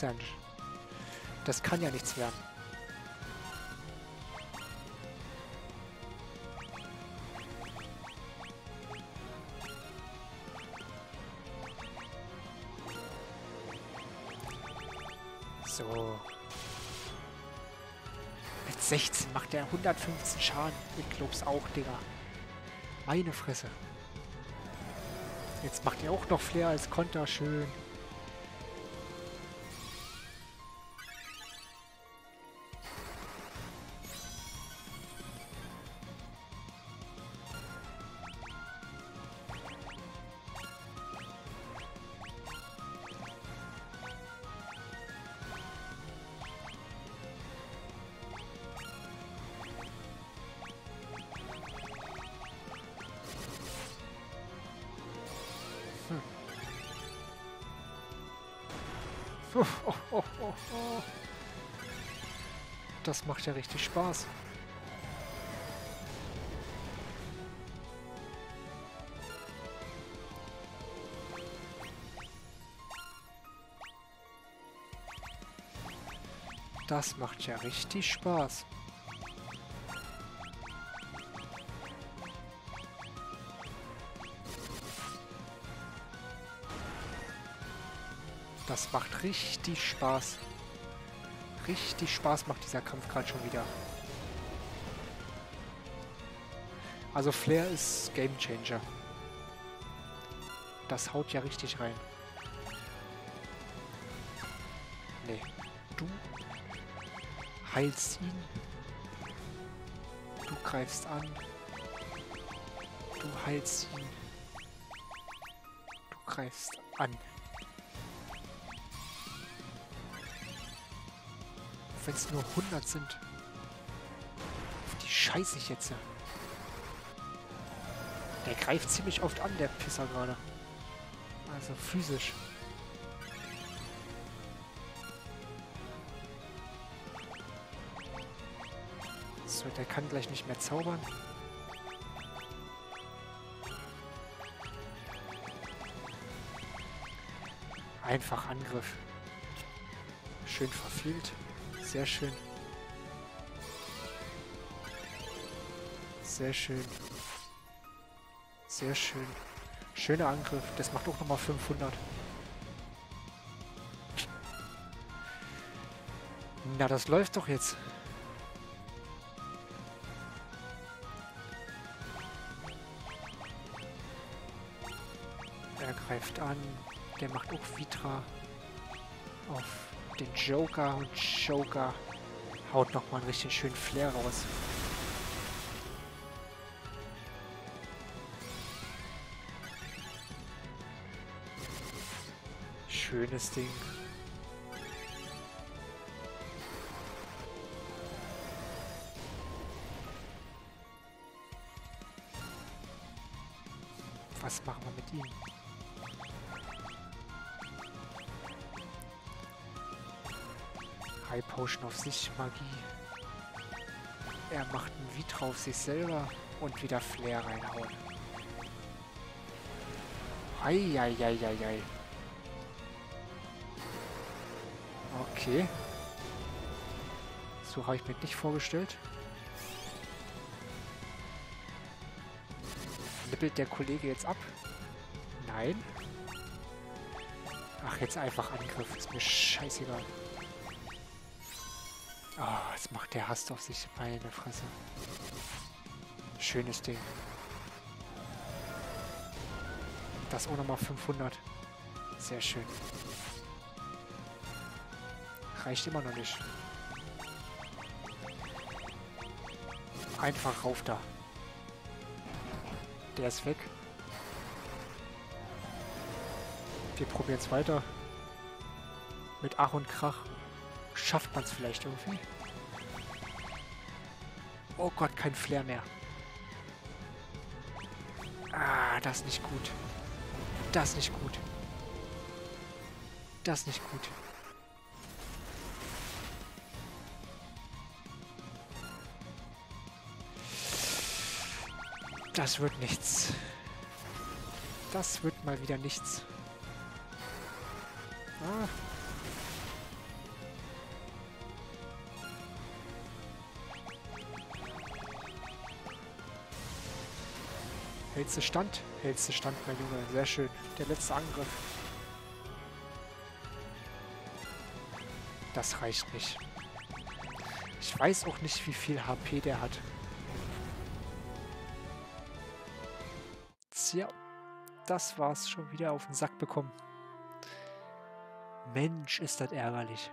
Ein... Das kann ja nichts werden. 115 Schaden. Ich glaub's auch, Digga. Meine Fresse. Jetzt macht er auch noch Flair als Konter. Schön. Oh, oh, oh. Das macht ja richtig Spaß. Das macht ja richtig Spaß. Das macht richtig Spaß. Richtig Spaß macht dieser Kampf gerade schon wieder. Also Flair ist Game Changer. Das haut ja richtig rein. Nee. Du heilst ihn. Du greifst an. Du heilst ihn. Du greifst an. Wenn es nur 100 sind. Auf die scheiße ich jetzt. Der greift ziemlich oft an, der Pisser gerade. Also physisch. So, der kann gleich nicht mehr zaubern. Einfach Angriff. Schön verfehlt. Sehr schön. Sehr schön. Sehr schön. Schöner Angriff. Das macht auch nochmal 500. Na, das läuft doch jetzt. Er greift an. Der macht auch Vitra auf den Joker und Joker haut nochmal einen richtig schönen Flair raus. Schönes Ding. Sich, Magie. Er macht ein Vitra auf sich selber und wieder Flair reinhauen. Eieieiei. Okay. So habe ich mir nicht vorgestellt. Nippelt der Kollege jetzt ab? Nein. Ach, jetzt einfach Angriff. Ist mir scheißegal. Jetzt macht der Hass auf sich meine Fresse. Schönes Ding. Das auch nochmal 500. Sehr schön. Reicht immer noch nicht. Einfach rauf da. Der ist weg. Wir probieren es weiter. Mit Ach und Krach. Schafft man es vielleicht irgendwie? Oh Gott, kein Flair mehr. Ah, das ist nicht gut. Das ist nicht gut. Das ist nicht gut. Das wird nichts. Das wird mal wieder nichts. Ah. Hältst du Stand? Hältst du Stand, mein Junge. Sehr schön. Der letzte Angriff. Das reicht nicht. Ich weiß auch nicht, wie viel HP der hat. Tja, das war's schon wieder auf den Sack bekommen. Mensch, ist das ärgerlich.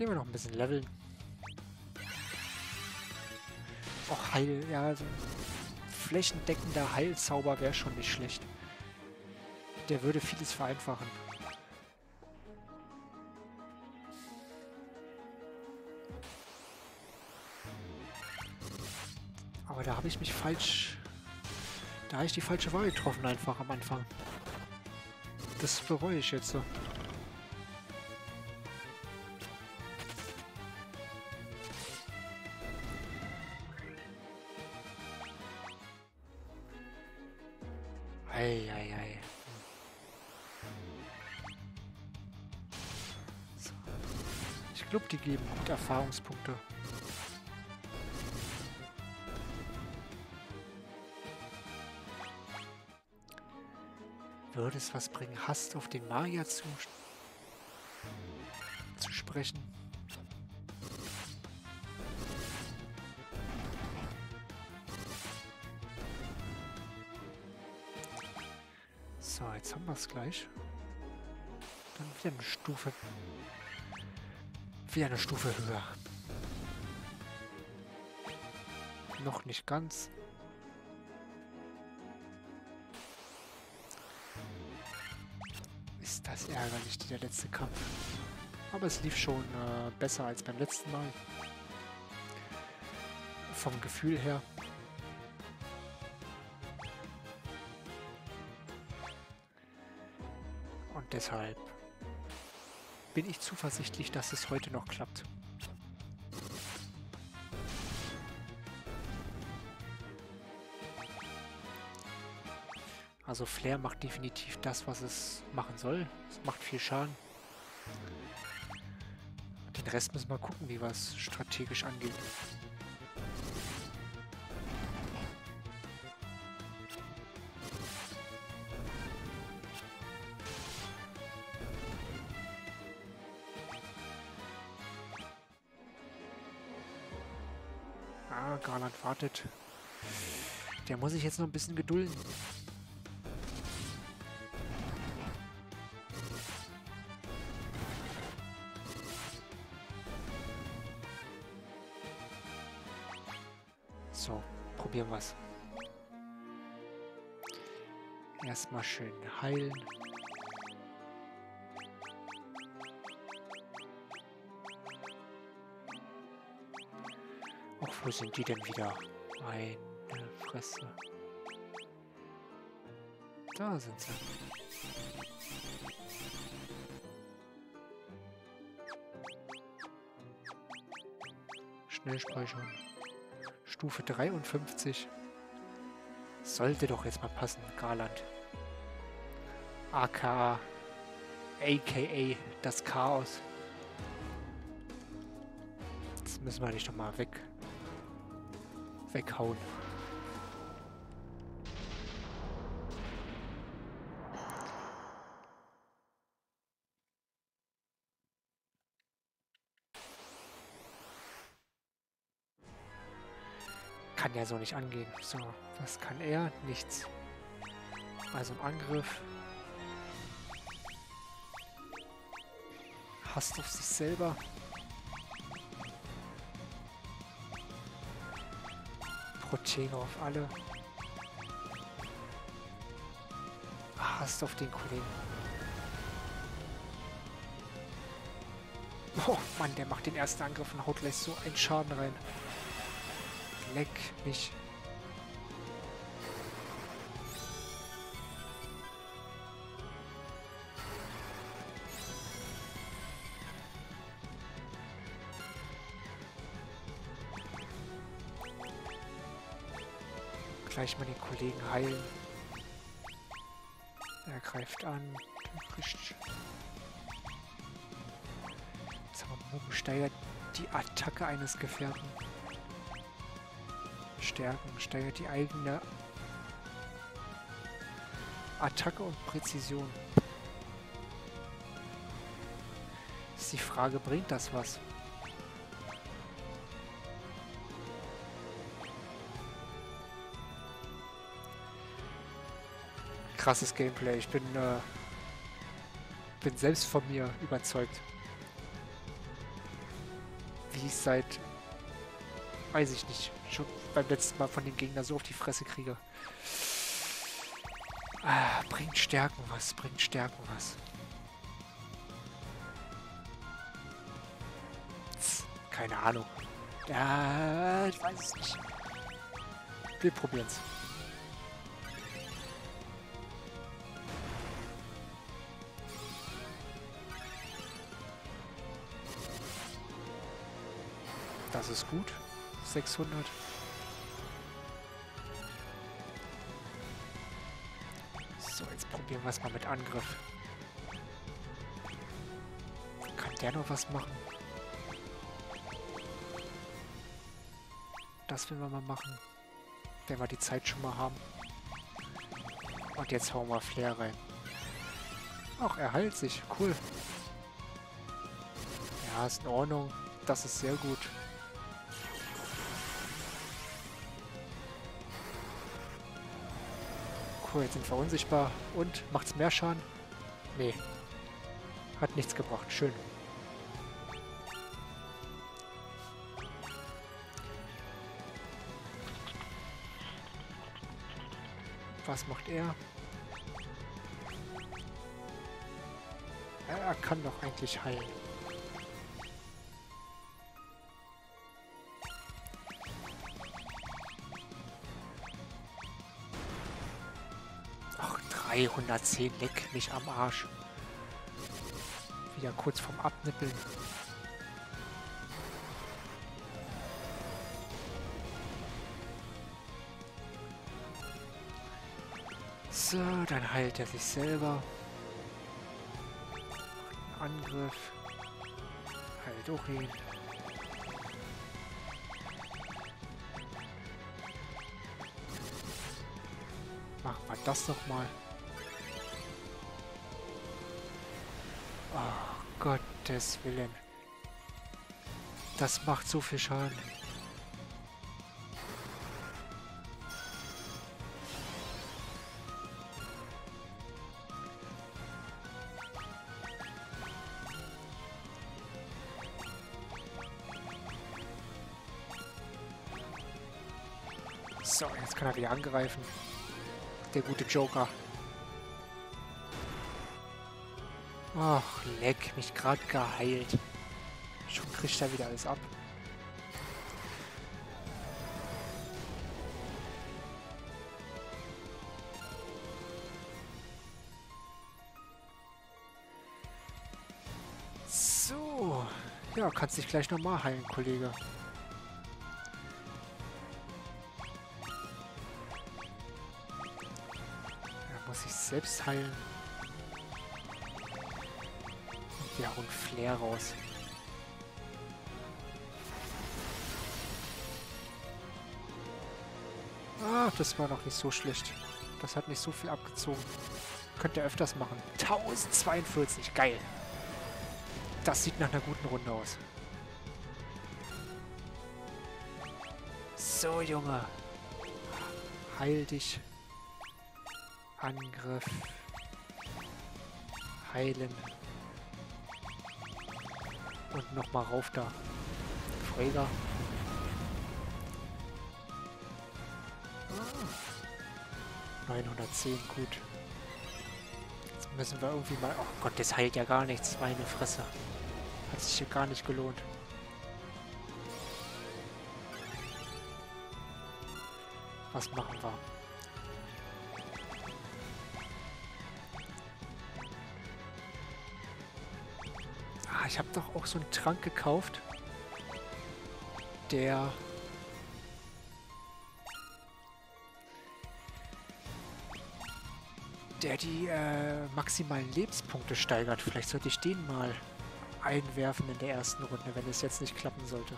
Gehen wir noch ein bisschen leveln. Auch Heil, ja, so ein flächendeckender Heilzauber wäre schon nicht schlecht. Der würde vieles vereinfachen. Aber da habe ich mich falsch... Da habe ich die falsche Wahl getroffen einfach am Anfang. Das bereue ich jetzt so. Erfahrungspunkte. Würde es was bringen, Hass auf den Magier zu, zu sprechen? So, jetzt haben wir es gleich. Dann wieder eine Stufe. Wieder eine Stufe höher. Noch nicht ganz. Ist das ärgerlich, der letzte Kampf. Aber es lief schon äh, besser als beim letzten Mal. Vom Gefühl her. Und deshalb bin ich zuversichtlich, dass es heute noch klappt. Also Flair macht definitiv das, was es machen soll. Es macht viel Schaden. Den Rest müssen wir gucken, wie wir es strategisch angehen. Ah, Garland wartet. Der muss sich jetzt noch ein bisschen gedulden. Wir's. Erstmal schön heilen. Och, wo sind die denn wieder? Meine Fresse. Da sind sie. Schnell speichern. Stufe 53. Sollte doch jetzt mal passen, Garland. AKA, AKA das Chaos. Das müssen wir nicht nochmal weg, weghauen. Kann ja so nicht angehen. So, was kann er? Nichts. Also im Angriff. Hasst auf sich selber. Protege auf alle. Hasst auf den Kollegen. Oh Mann, der macht den ersten Angriff und haut gleich so einen Schaden rein. Leck mich. Gleich mal den Kollegen heilen. Er greift an. Jetzt haben wir Mumm steigert die Attacke eines Gefährten. Stärken, steigert die eigene Attacke und Präzision. Ist die Frage, bringt das was? Krasses Gameplay. Ich bin, äh, bin selbst von mir überzeugt. Wie ich seit, weiß ich nicht, schon beim letzten Mal von den Gegnern so auf die Fresse kriege. Ah, bringt Stärken was, bringt Stärken was. Keine Ahnung. Ja, ich weiß es nicht. Wir probieren's. Das ist gut. 600. So, jetzt probieren wir es mal mit Angriff. Kann der noch was machen? Das will wir mal machen. Wenn wir die Zeit schon mal haben. Und jetzt hauen wir Flair rein. Ach, er heilt sich. Cool. Ja, ist in Ordnung. Das ist sehr gut. Cool, jetzt sind wir unsichtbar. Und, macht's mehr Schaden? Nee. Hat nichts gebracht. Schön. Was macht er? Er kann doch eigentlich heilen. 310, leck mich am Arsch. Wieder kurz vorm Abnippeln. So, dann heilt er sich selber. Angriff. Heilt auch ihn. Machen wir das nochmal. Oh, Gottes Willen. Das macht so viel Schaden. So, jetzt kann er wieder angreifen. Der gute Joker. Ach, leck, mich gerade geheilt. Schon kriegt er wieder alles ab. So. Ja, kannst dich gleich nochmal heilen, Kollege. Er muss sich selbst heilen. Und wir hauen Flair raus. Ah, das war noch nicht so schlecht. Das hat nicht so viel abgezogen. Könnt ihr öfters machen. 1042, geil. Das sieht nach einer guten Runde aus. So, Junge. Heil dich. Angriff. Heilen. Und nochmal rauf da. Freuger. Ah. 910, gut. Jetzt müssen wir irgendwie mal... Oh Gott, das heilt ja gar nichts. Meine Fresse. Hat sich hier gar nicht gelohnt. Was machen wir? Habe doch auch so einen Trank gekauft. Der... Der die äh, maximalen Lebenspunkte steigert. Vielleicht sollte ich den mal einwerfen in der ersten Runde, wenn es jetzt nicht klappen sollte.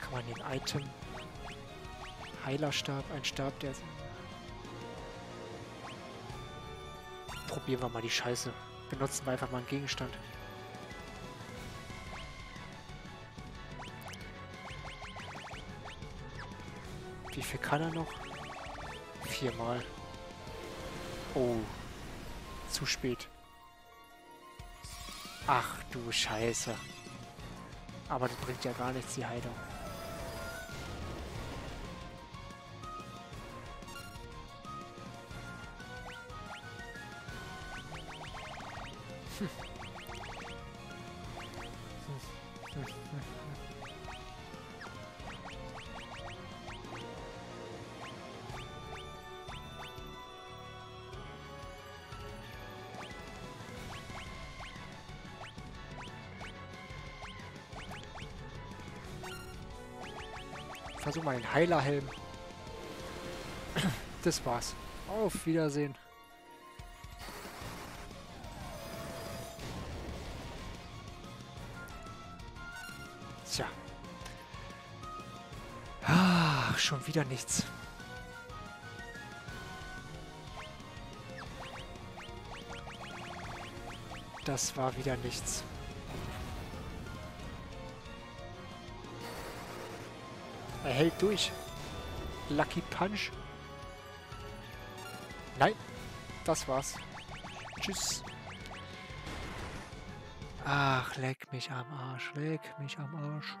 Kann man den Item Heilerstab, ein Stab, der... Probieren wir mal die Scheiße. Benutzen wir einfach mal einen Gegenstand. Wie viel kann er noch? Viermal. Oh. Zu spät. Ach du Scheiße. Aber das bringt ja gar nichts, die Heilung. Einen Heilerhelm. Das war's. Auf Wiedersehen. Tja. Ah, schon wieder nichts. Das war wieder nichts. Er hält durch. Lucky Punch. Nein, das war's. Tschüss. Ach, leck mich am Arsch, leck mich am Arsch.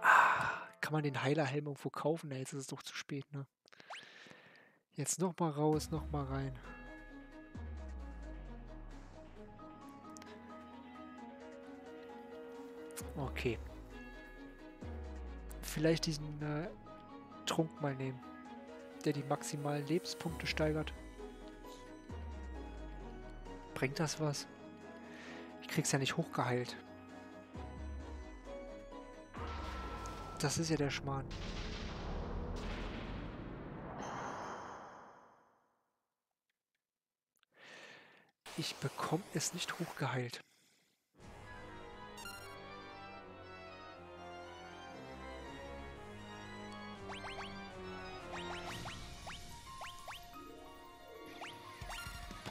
Ah, kann man den Heilerhelm irgendwo kaufen? Jetzt ist es doch zu spät, ne? Jetzt nochmal raus, nochmal rein. Okay vielleicht diesen äh, Trunk mal nehmen, der die maximalen Lebenspunkte steigert. Bringt das was? Ich krieg's ja nicht hochgeheilt. Das ist ja der Schmarrn. Ich bekomme es nicht hochgeheilt.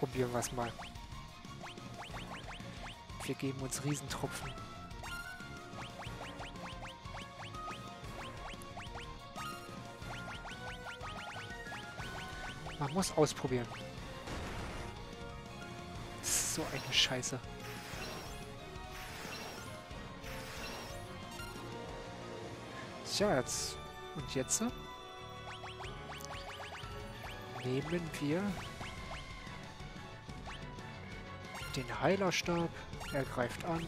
Probieren wir es mal. Wir geben uns Riesentropfen. Man muss ausprobieren. So eine Scheiße. Tja, jetzt. Und jetzt? Nehmen wir den Heilerstab. Er greift an.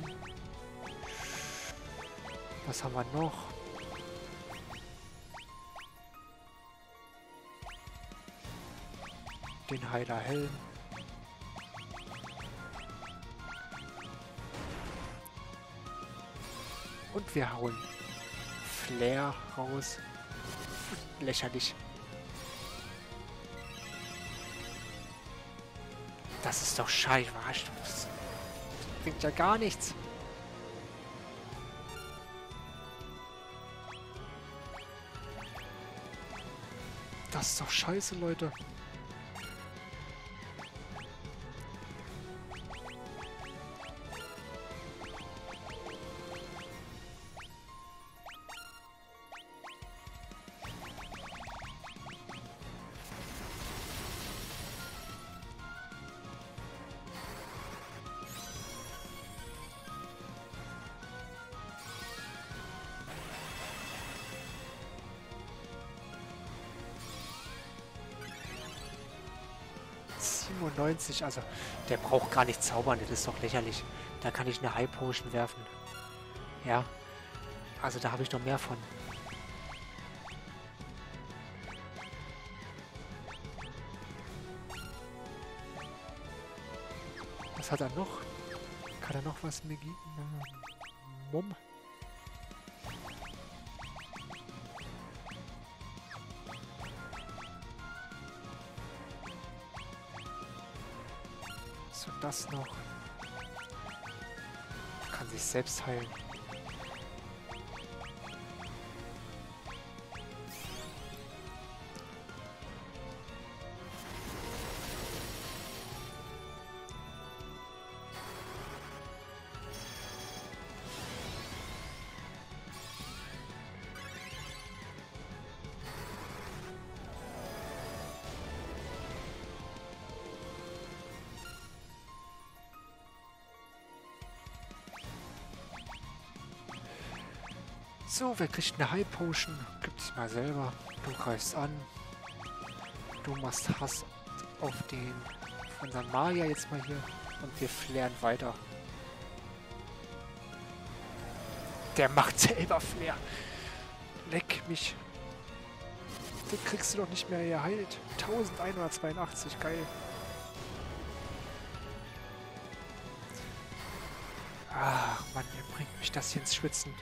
Was haben wir noch? Den Heilerhelm. Und wir hauen Flair raus. Lächerlich. Das ist doch scheiße. Das bringt ja gar nichts. Das ist doch scheiße, Leute. 97, also der braucht gar nicht zaubern, das ist doch lächerlich. Da kann ich eine High Potion werfen. Ja, also da habe ich noch mehr von. Was hat er noch? Kann er noch was mir geben? Mumm. Das noch? Kann sich selbst heilen. So, wer kriegt eine High Potion? Gib mal selber. Du greifst an. Du machst Hass auf den unseren Magier jetzt mal hier. Und wir flären weiter. Der macht selber Flair. Leck mich. Den kriegst du doch nicht mehr geheilt. 1182, geil. Ach Mann, ihr bringt mich das hier ins Schwitzen.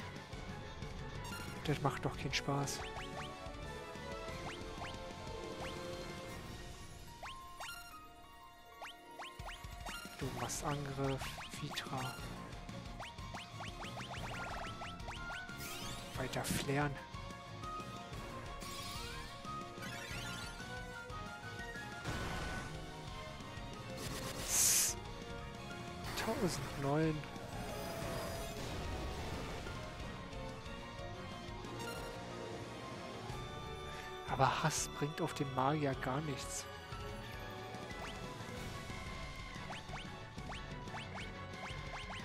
Das macht doch keinen Spaß. Du machst Angriff, Vitra. Weiter flären. Tausend neun. Aber Hass bringt auf den Magier gar nichts.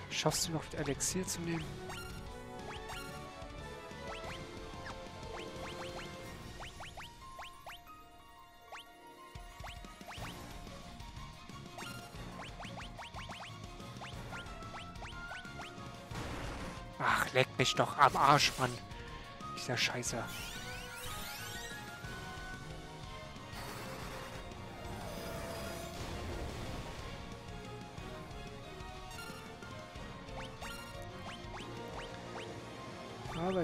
Schaffst du noch Elixier zu nehmen? Ach, leck mich doch am Arsch, Mann. Dieser Scheiße.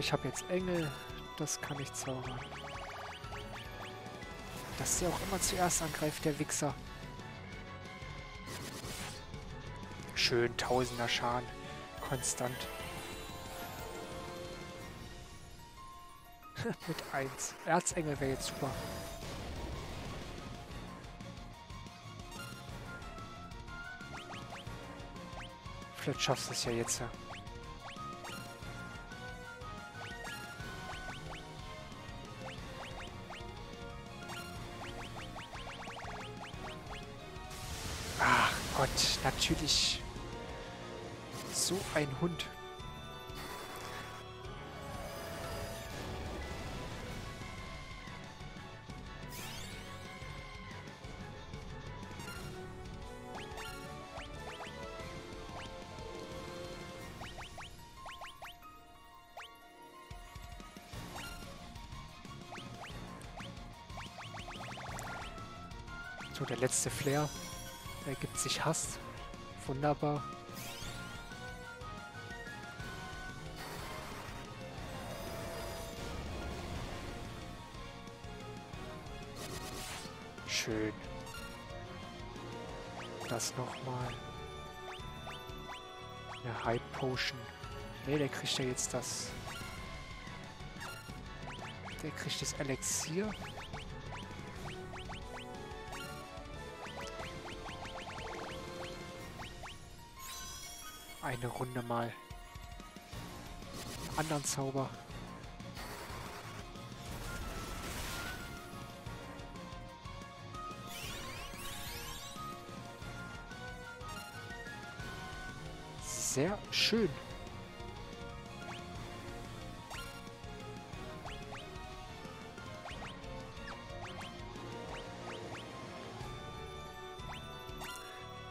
Ich habe jetzt Engel. Das kann ich zaubern. Dass der auch immer zuerst angreift, der Wichser. Schön, tausender Schaden. Konstant. Mit 1. Erzengel wäre jetzt super. Vielleicht schaffst du es ja jetzt. Ja. Natürlich. So ein Hund. So, der letzte Flair. Er gibt sich Hass. Wunderbar. Schön. Das nochmal. Eine High Potion. Ne, der kriegt ja jetzt das. Der kriegt das Elixier. Eine Runde mal. Anderen Zauber. Sehr schön.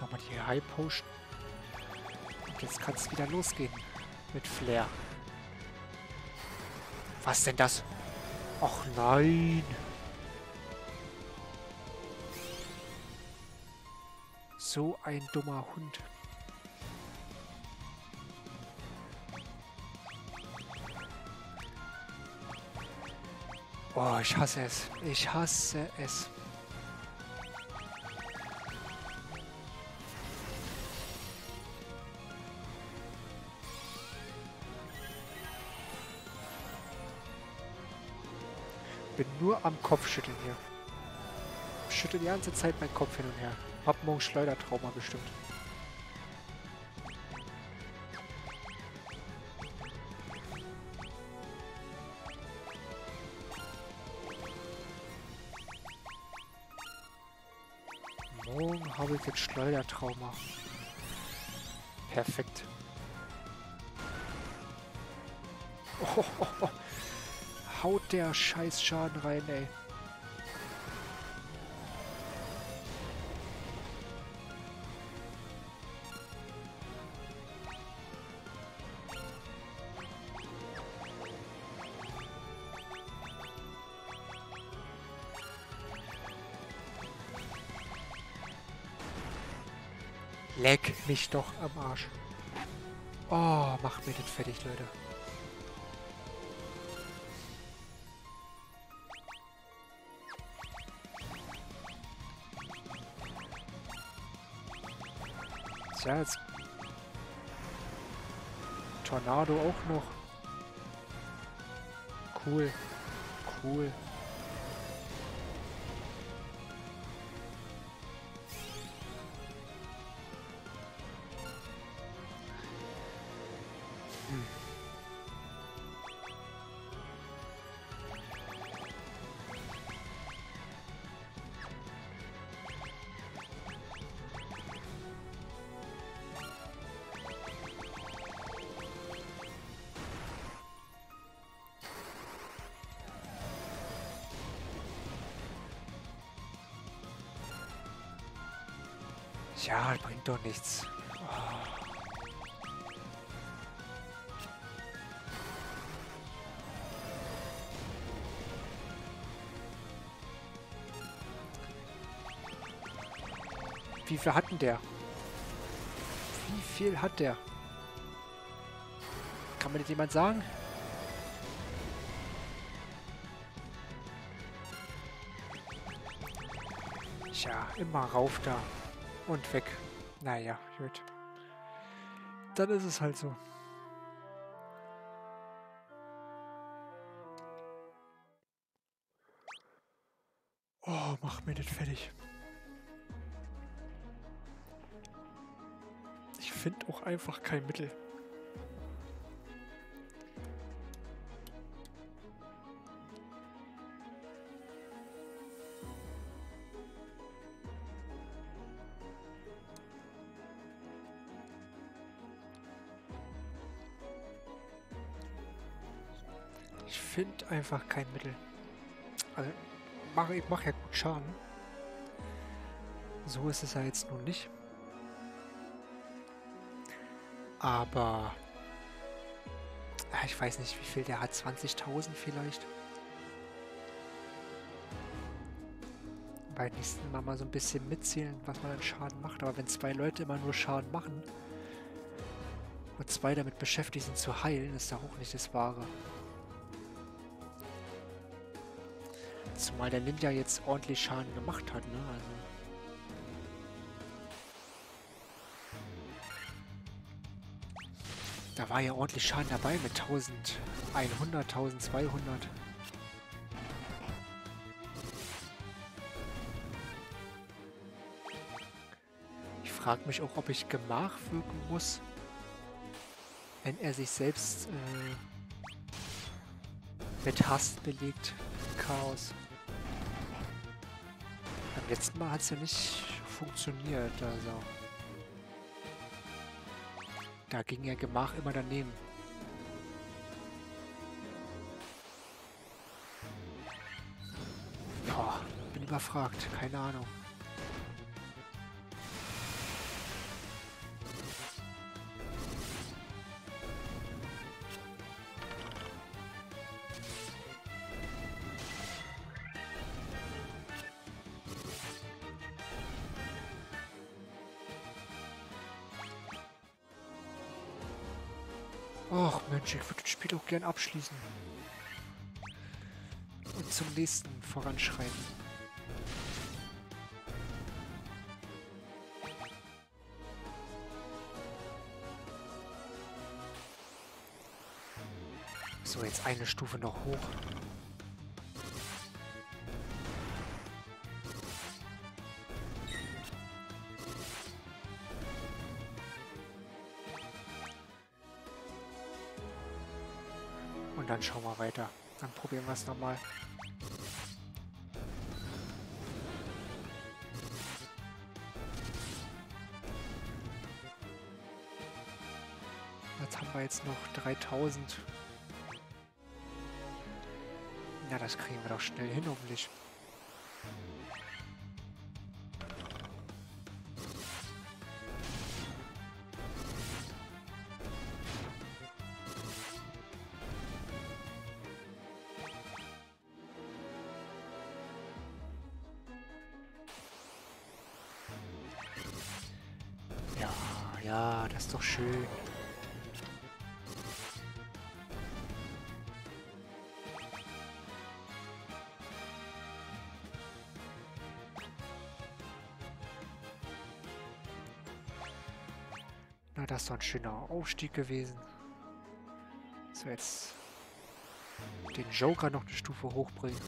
Nochmal die High Potion. Jetzt kann es wieder losgehen. Mit Flair. Was denn das? Och nein. So ein dummer Hund. Oh, ich hasse es. Ich hasse es. Nur am Kopfschütteln hier. Schüttel die ganze Zeit meinen Kopf hin und her. Hab morgen Schleudertrauma bestimmt. Morgen habe ich jetzt Schleudertrauma. Perfekt. Oh, oh, oh haut der scheiß Schaden rein, ey. Leck mich doch am Arsch. Oh, mach mir das fertig, Leute. Tja, jetzt Tornado auch noch. Cool. Cool. Doch nichts. Oh. Wie viel hat denn der? Wie viel hat der? Kann mir das jemand sagen? Tja, immer rauf da und weg. Naja, gut. Dann ist es halt so. Oh, mach mir das fertig. Ich finde auch einfach kein Mittel. Einfach kein Mittel. Also, mach, ich mache ja gut Schaden. So ist es ja jetzt nun nicht. Aber ich weiß nicht, wie viel der hat. 20.000 vielleicht. Bei nächsten Mal mal so ein bisschen mitzählen, was man an Schaden macht. Aber wenn zwei Leute immer nur Schaden machen und zwei damit beschäftigt sind zu heilen, ist da auch nicht das Wahre. Zumal der Ninja jetzt ordentlich Schaden gemacht hat, ne? Also. Da war ja ordentlich Schaden dabei mit 1100, 1200. Ich frage mich auch, ob ich Gemach wirken muss, wenn er sich selbst äh, mit Hass belegt. Chaos. Letzten Mal hat es ja nicht funktioniert, also. Da ging ja Gemach immer daneben. Boah, bin überfragt, keine Ahnung. Gern abschließen. Und zum nächsten voranschreiten. So, jetzt eine Stufe noch hoch. Dann schauen wir weiter. Dann probieren wir es nochmal. Jetzt haben wir jetzt noch 3000. Na, das kriegen wir doch schnell hin, hoffentlich. ja, das ist doch ein schöner Aufstieg gewesen. So, jetzt den Joker noch eine Stufe hochbringen.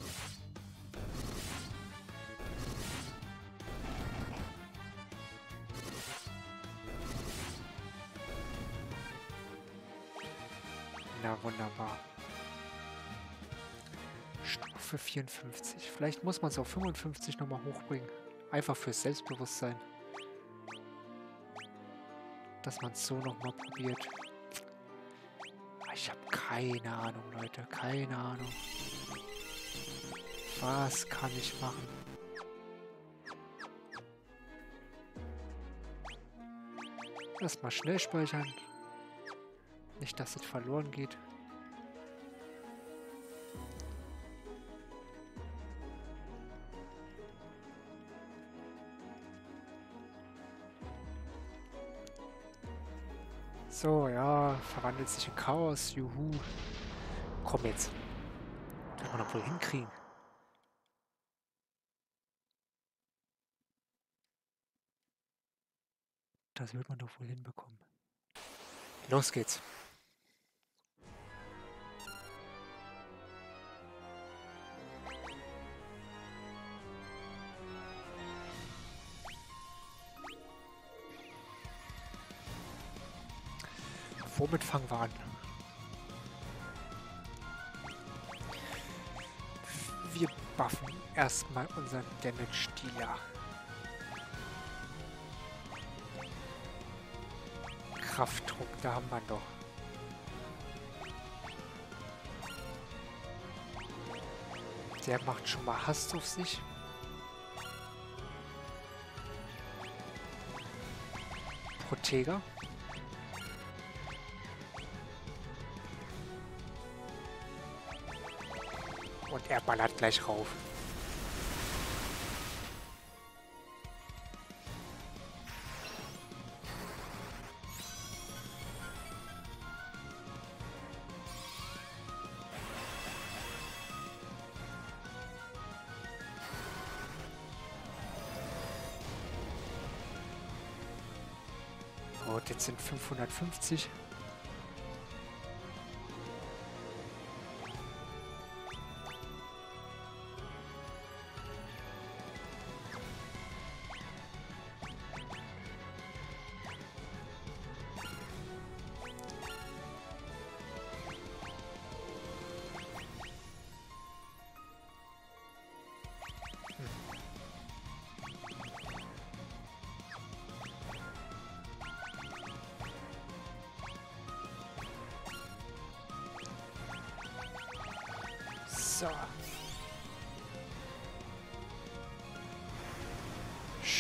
Na wunderbar. Stufe 54. Vielleicht muss man es auf 55 nochmal hochbringen. Einfach fürs Selbstbewusstsein. Dass man es so nochmal probiert. Ich habe keine Ahnung, Leute. Keine Ahnung. Was kann ich machen? Erstmal schnell speichern. Nicht, dass es verloren geht. So, ja, verwandelt sich in Chaos. Juhu. Komm jetzt. Das wir noch wohl hinkriegen. Das wird man doch wohl hinbekommen. Los geht's. Womit fangen wir an? Wir buffen erstmal unseren Damage-Dealer. Kraftdruck, da haben wir ihn doch. Der macht schon mal Hass auf sich. Protega. Er ballert gleich rauf. Gut, jetzt sind 550.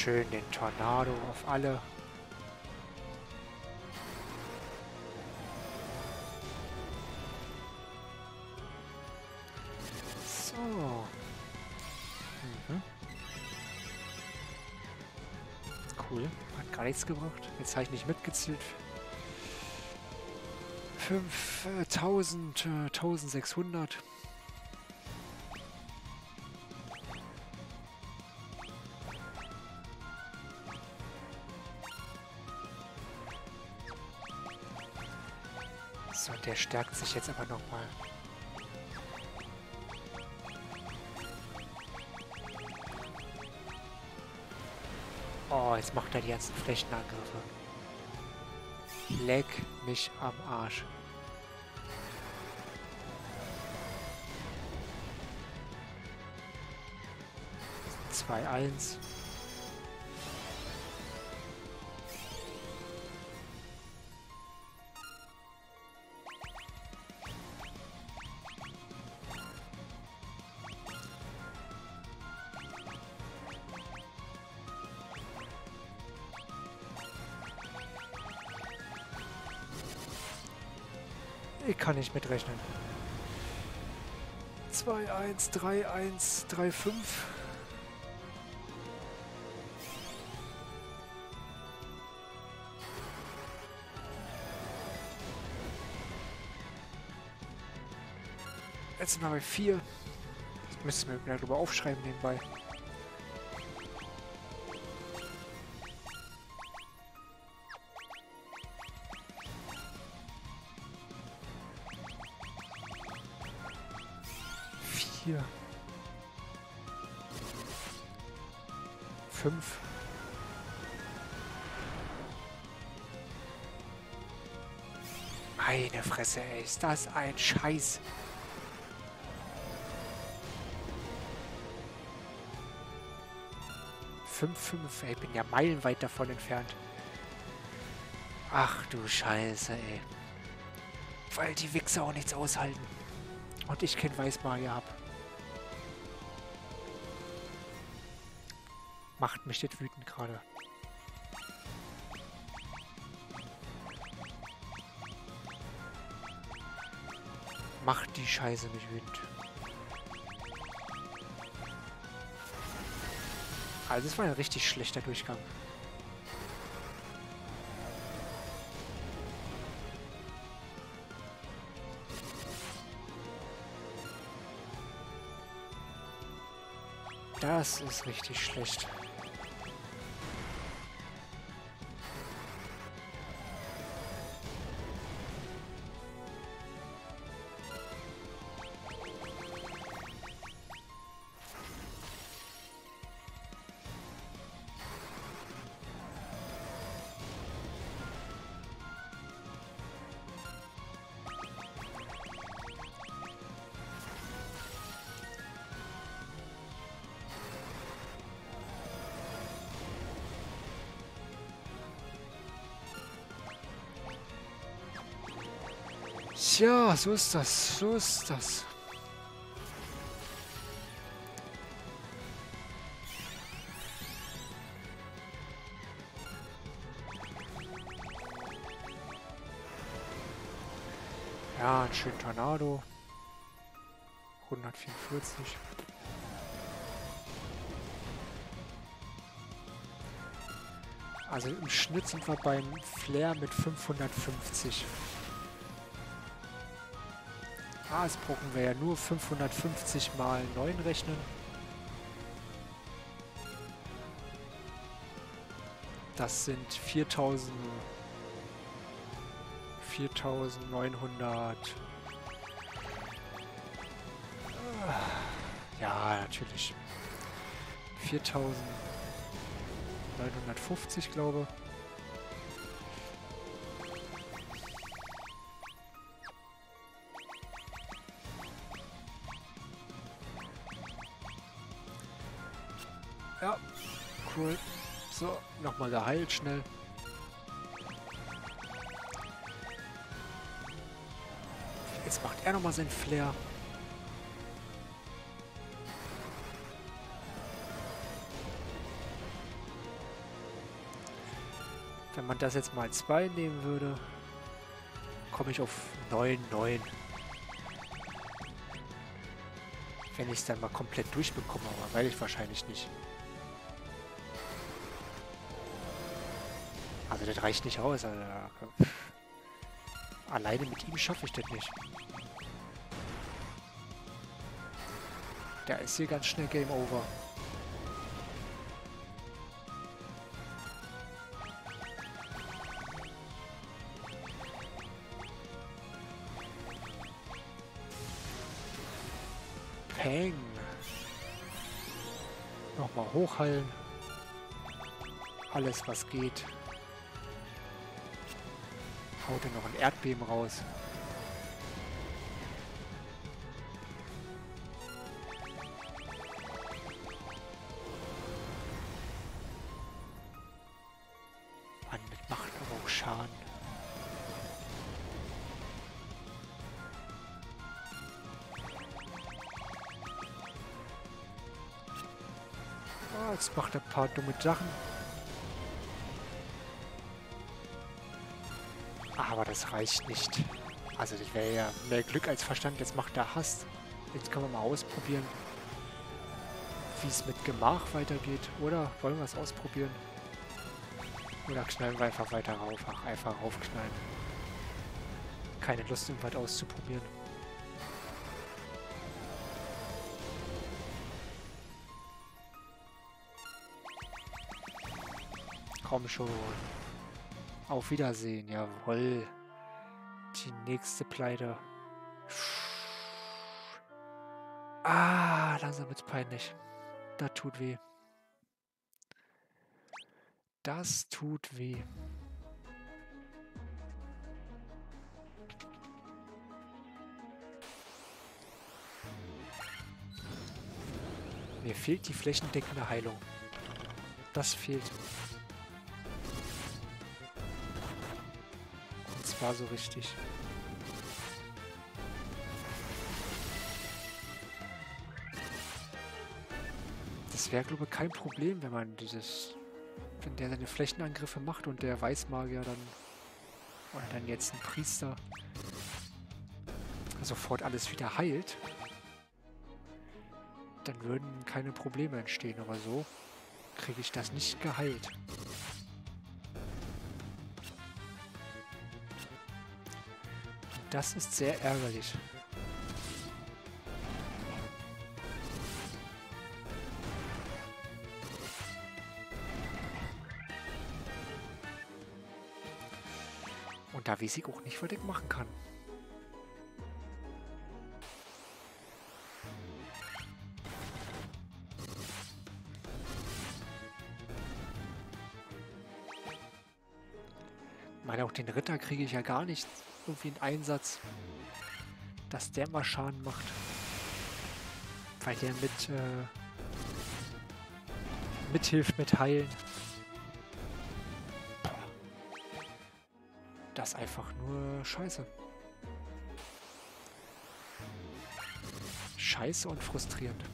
Schön den Tornado auf alle. So. Mhm. Cool. Hat gar nichts gebracht. Jetzt habe ich nicht mitgezählt. 5000, äh, 1600. stärkt sich jetzt aber nochmal. Oh, jetzt macht er die ganzen Flächenangriffe. Leck mich am Arsch. Zwei eins. kann ich mitrechnen. 2, 1, 3, 1, 3, 5. Jetzt sind wir bei 4. Das müssen wir mir darüber aufschreiben nebenbei. Fresse, ey, ist das ein Scheiß. Fünf, fünf, ey, bin ja meilenweit davon entfernt. Ach du Scheiße, ey. Weil die Wichser auch nichts aushalten. Und ich kein Weißmagier hab. Macht mich das wütend gerade. Macht die Scheiße mich wütend. Also das war ein richtig schlechter Durchgang. Das ist richtig schlecht. Tja, so ist das, so ist das. Ja, ein schöner Tornado. 144. Also im Schnitt sind wir beim Flair mit 550. Jetzt brauchen wir ja nur 550 mal 9 rechnen. Das sind 4000... 4900... Ja, natürlich. 4950, glaube ich. Nochmal geheilt schnell. Jetzt macht er nochmal sein Flair. Wenn man das jetzt mal 2 nehmen würde, komme ich auf 9, 9. Wenn ich es dann mal komplett durchbekomme, aber weil ich wahrscheinlich nicht. Also das reicht nicht aus. Also, alleine mit ihm schaffe ich das nicht. Da ist hier ganz schnell Game Over. Peng. Nochmal hochheilen. Alles, was geht. Haut er noch ein Erdbeben raus. Mann, das macht aber auch Schaden. Oh, jetzt macht er ein paar dumme Sachen. Aber das reicht nicht. Also das wäre ja mehr Glück als Verstand. Jetzt macht er Hass. Jetzt können wir mal ausprobieren, wie es mit Gemach weitergeht. Oder wollen wir es ausprobieren? Oder knallen wir einfach weiter rauf. Ach, einfach raufknallen. Keine Lust, irgendwas auszuprobieren. Komm schon. Auf Wiedersehen, jawoll. Die nächste Pleite. Ah, langsam wird's peinlich. Das tut weh. Das tut weh. Mir fehlt die flächendeckende Heilung. Das fehlt. Und zwar so richtig. Das wäre, glaube ich, kein Problem, wenn man dieses... Wenn der seine Flächenangriffe macht und der Weißmagier dann... Oder dann jetzt ein Priester sofort alles wieder heilt, dann würden keine Probleme entstehen. Aber so kriege ich das nicht geheilt. Das ist sehr ärgerlich. Und da weiß ich auch nicht, was ich machen kann. Ich meine, auch den Ritter kriege ich ja gar nicht irgendwie einen Einsatz, dass der mal Schaden macht. Weil der mit äh, mithilft mit Heilen. Das ist einfach nur scheiße. Scheiße und frustrierend.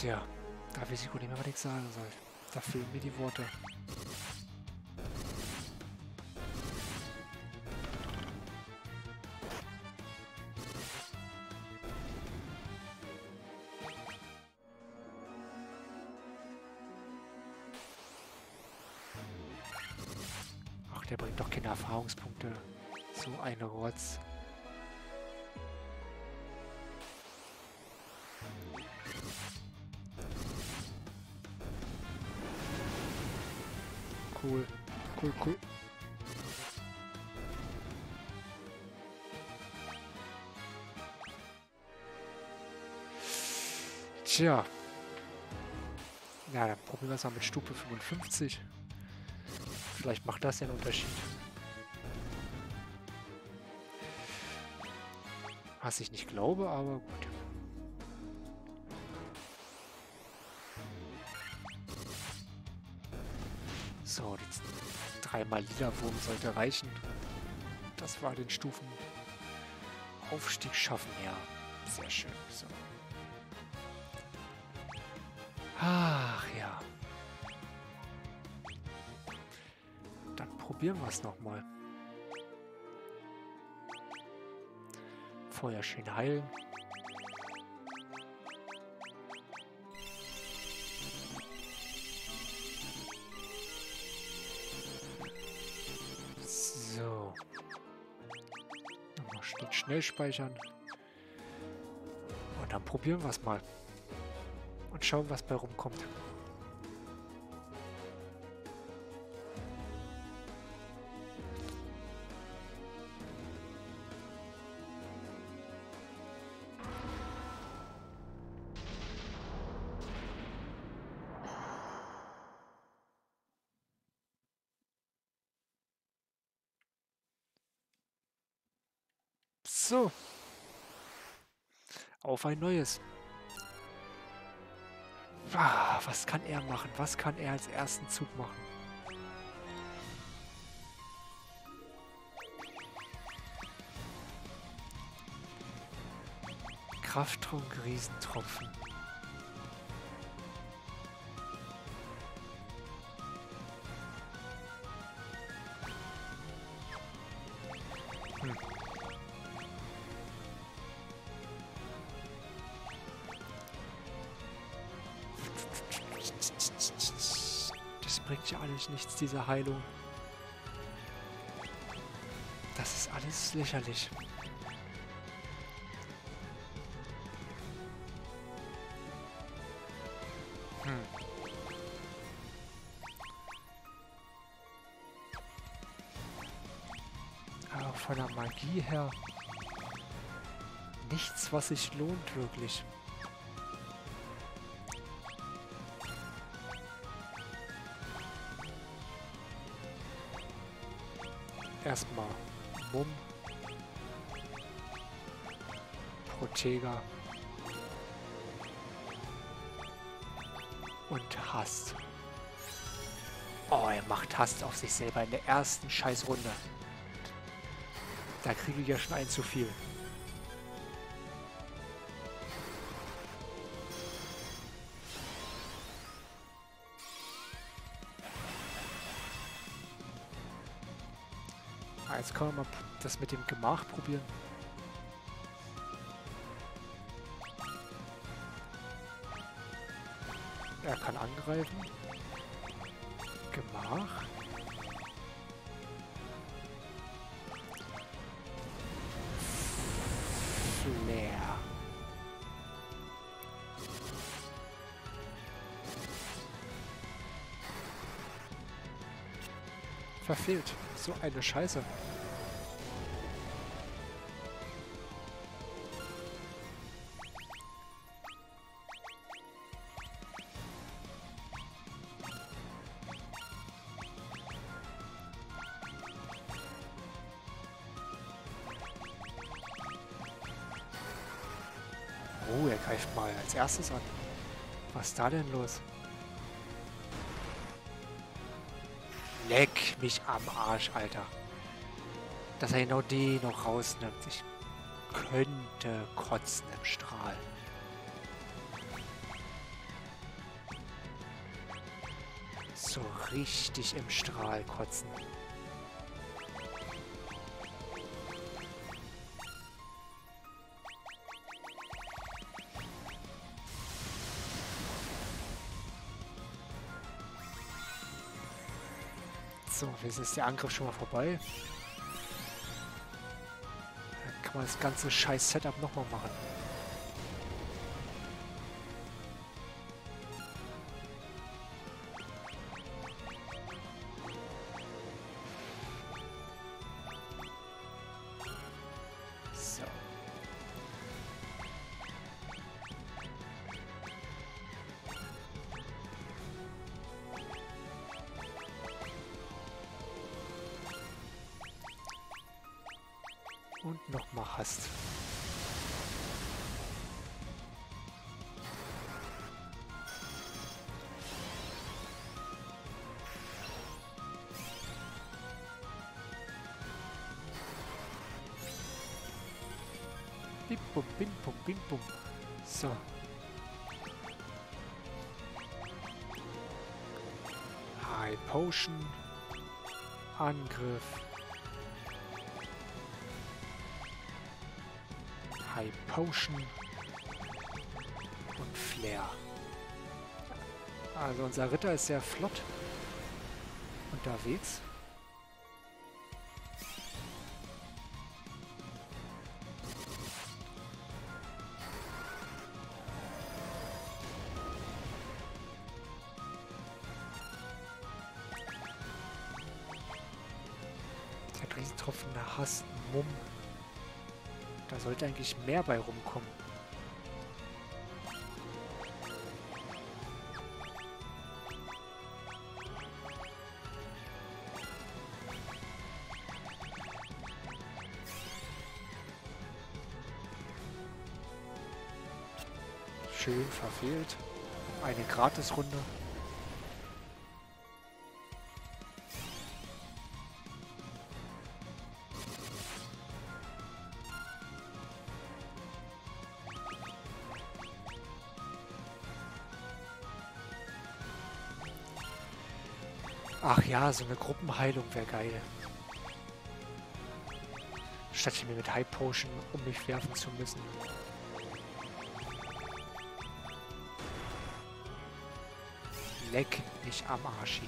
Tja, da weiß ich gut nicht mehr, was ich sagen soll. Da fehlen mir die Worte. Ach, der bringt doch keine Erfahrungspunkte. So eine Rotz. Tja. Ja, dann probieren wir es mal mit Stufe 55. Vielleicht macht das einen Unterschied. Was ich nicht glaube, aber gut. So, die dreimal Lila-Wurm sollte reichen. Das war den Stufen Aufstieg schaffen, ja. Sehr schön. So. Ach ja. Dann probieren wir es nochmal. Vorher schön heilen. So. Nochmal schnell, schnell speichern. Und dann probieren wir es mal. Und schauen, was bei rumkommt. So. Auf ein neues. Was kann er machen? Was kann er als ersten Zug machen? Krafttrunk, Riesentropfen. Alles nichts, diese Heilung. Das ist alles lächerlich. Hm. Aber von der Magie her nichts, was sich lohnt wirklich. Protega. Und Hass. Oh, er macht Hass auf sich selber in der ersten Scheißrunde. Da kriege ich ja schon ein zu viel. Ah, jetzt können wir mal das mit dem Gemach probieren. Er kann angreifen. Gemach. Flair. Verfehlt. So eine Scheiße. Erstes an. Was ist da denn los? Leck mich am Arsch, Alter. Dass er genau den noch rausnimmt. Ich könnte kotzen im Strahl. So richtig im Strahl kotzen. So, jetzt ist der Angriff schon mal vorbei. Dann kann man das ganze scheiß Setup nochmal machen. Angriff. High Potion und Flair. Also unser Ritter ist sehr flott unterwegs. Eigentlich mehr bei rumkommen. Schön verfehlt. Eine Gratisrunde. Ach ja, so eine Gruppenheilung wäre geil. Statt hier mir mit High Potion um mich werfen zu müssen. Leck mich am Arschi.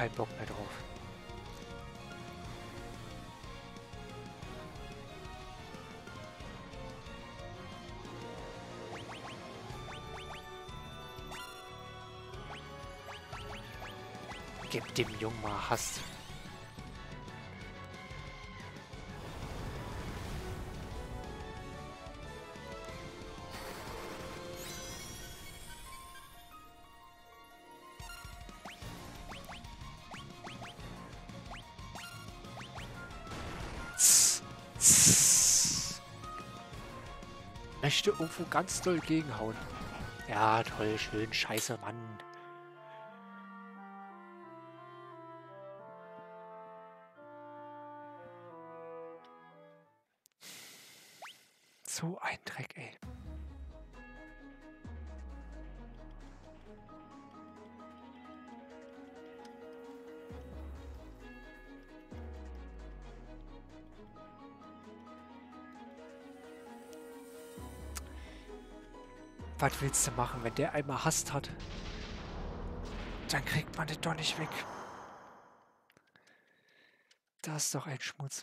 Keinen Bock mehr drauf. Gib dem Jungen mal Hass. Ganz doll gegenhauen. Ja, toll, schön, scheiße, Mann. Willst du machen, wenn der einmal Hast hat? Dann kriegt man den doch nicht weg. Das ist doch ein Schmutz.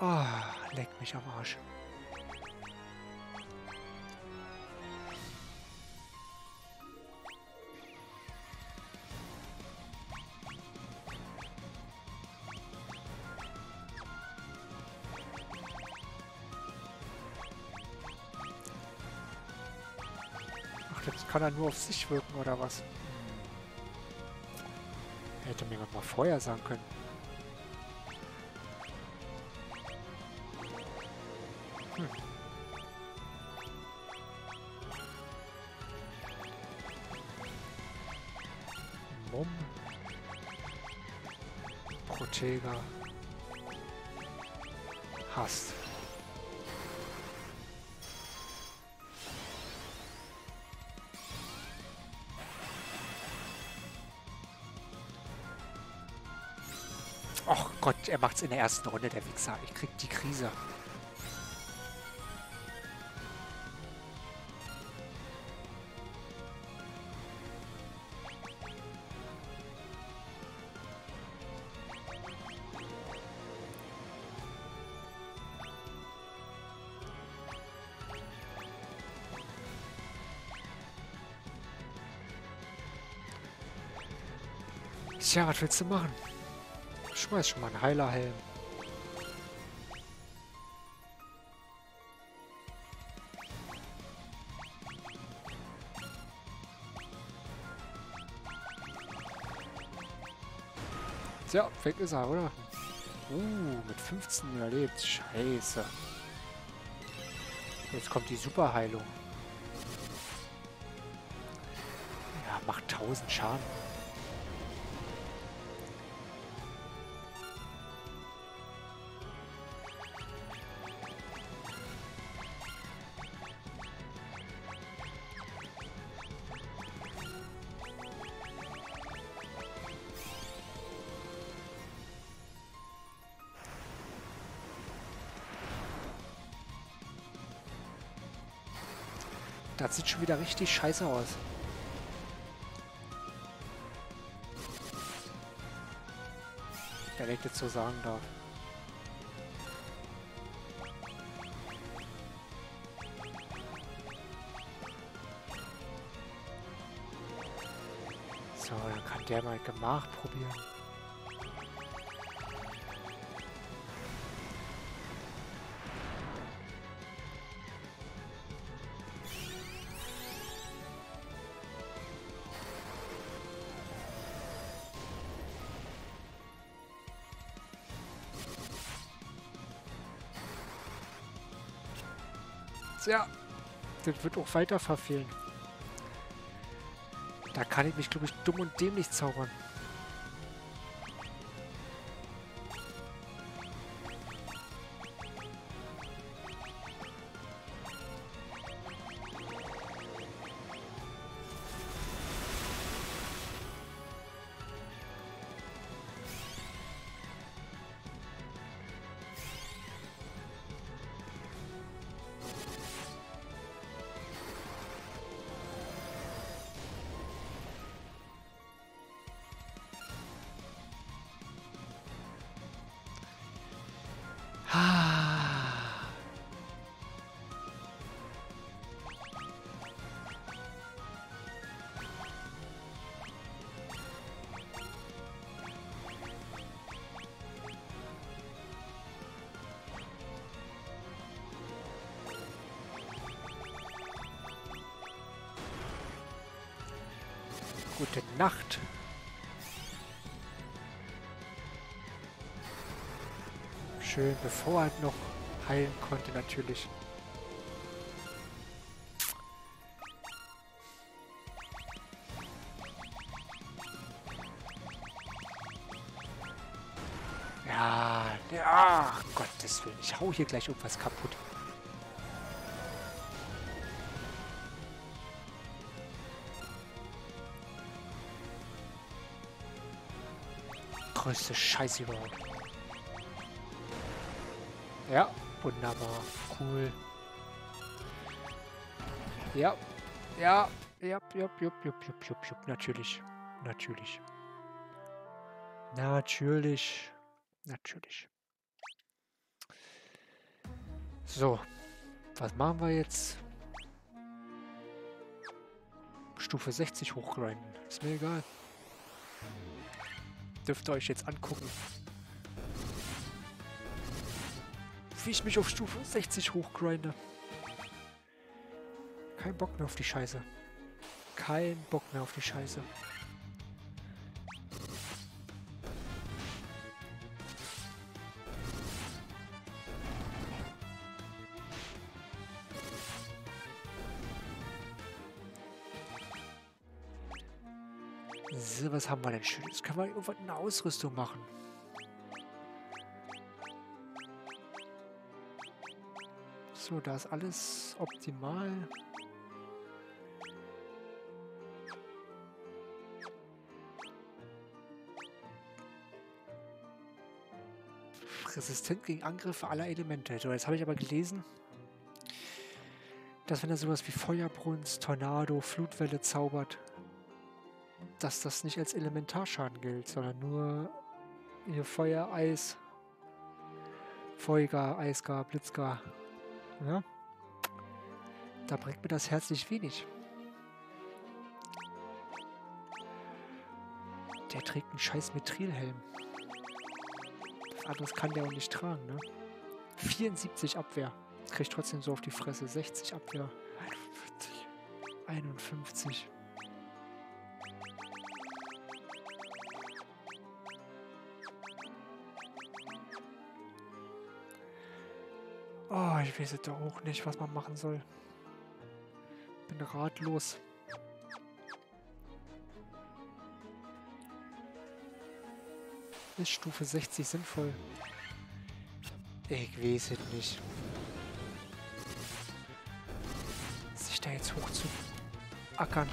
Oh, leck mich am Arsch. Kann er nur auf sich wirken, oder was? Hm. Hätte mir mal vorher sagen können. Hm. Mumm. Protega. Er macht's in der ersten Runde, der Wichser. Ich krieg die Krise. Tja, was willst du machen? Schmeiß schon mal einen Heilerhelm. Tja, weg ist er, oder? Uh, mit 15 überlebt. Scheiße. Jetzt kommt die Superheilung. Ja, macht 1000 Schaden. Das sieht schon wieder richtig scheiße aus. Wenn ich das so sagen darf. So, dann kann der mal Gemach probieren. Ja, das wird auch weiter verfehlen. Da kann ich mich, glaube ich, dumm und dämlich zaubern. Bevor er noch heilen konnte natürlich. Ja, ja, Gottes Willen. Ich hau hier gleich irgendwas kaputt. Größte Scheiße überhaupt. Wunderbar. Cool. Ja. Ja. Ja, ja, ja, ja, ja, ja, ja. Natürlich. Natürlich. Natürlich. Natürlich. So. Was machen wir jetzt? Stufe 60 hochgrinden. Ist mir egal. Dürft ihr euch jetzt angucken. Wie ich mich auf Stufe 60 hochgrinde. Kein Bock mehr auf die Scheiße. Kein Bock mehr auf die Scheiße. So, was haben wir denn Schönes? Können wir irgendwas eine Ausrüstung machen? So, da ist alles optimal. Resistent gegen Angriffe aller Elemente. So, jetzt habe ich aber gelesen, dass wenn er sowas wie Feuerbrunst, Tornado, Flutwelle zaubert, dass das nicht als Elementarschaden gilt, sondern nur hier Feuer, Eis, Feuergar, Eisgar, Blitzgar. Ja? Da bringt mir das herzlich wenig. Der trägt einen scheiß Mithrilhelm. Was anderes kann der auch nicht tragen, ne? 74 Abwehr. Kriegt trotzdem so auf die Fresse. 60 Abwehr. 51. 51. Oh, ich weiß jetzt auch nicht, was man machen soll. Bin ratlos. Ist Stufe 60 sinnvoll? Ich weiß es nicht. Sich da jetzt hoch zu ackern.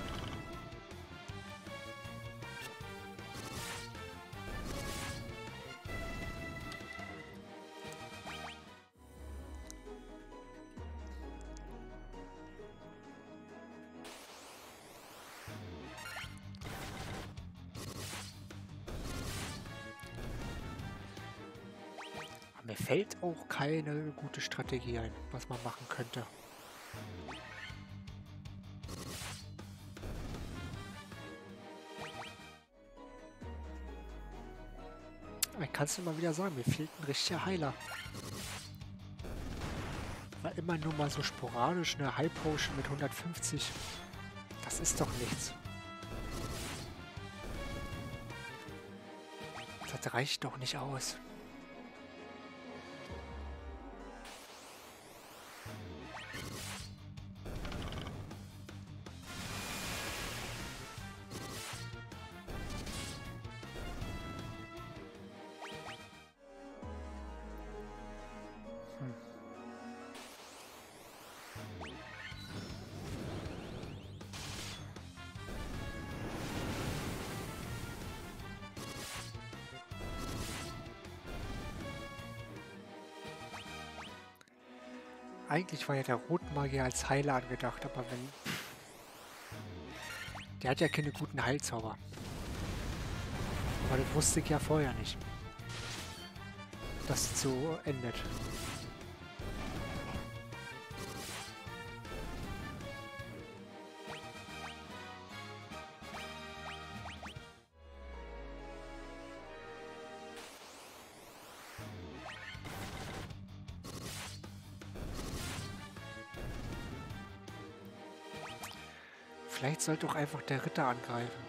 Fällt auch keine gute Strategie ein, was man machen könnte. Ich kann es immer wieder sagen, mir fehlt ein richtiger Heiler. War immer nur mal so sporadisch eine High Potion mit 150. Das ist doch nichts. Das reicht doch nicht aus. Eigentlich war ja der Rotmagier als Heiler angedacht, aber wenn... Der hat ja keine guten Heilzauber. Aber das wusste ich ja vorher nicht. Dass es so endet. Sollte auch einfach der Ritter angreifen.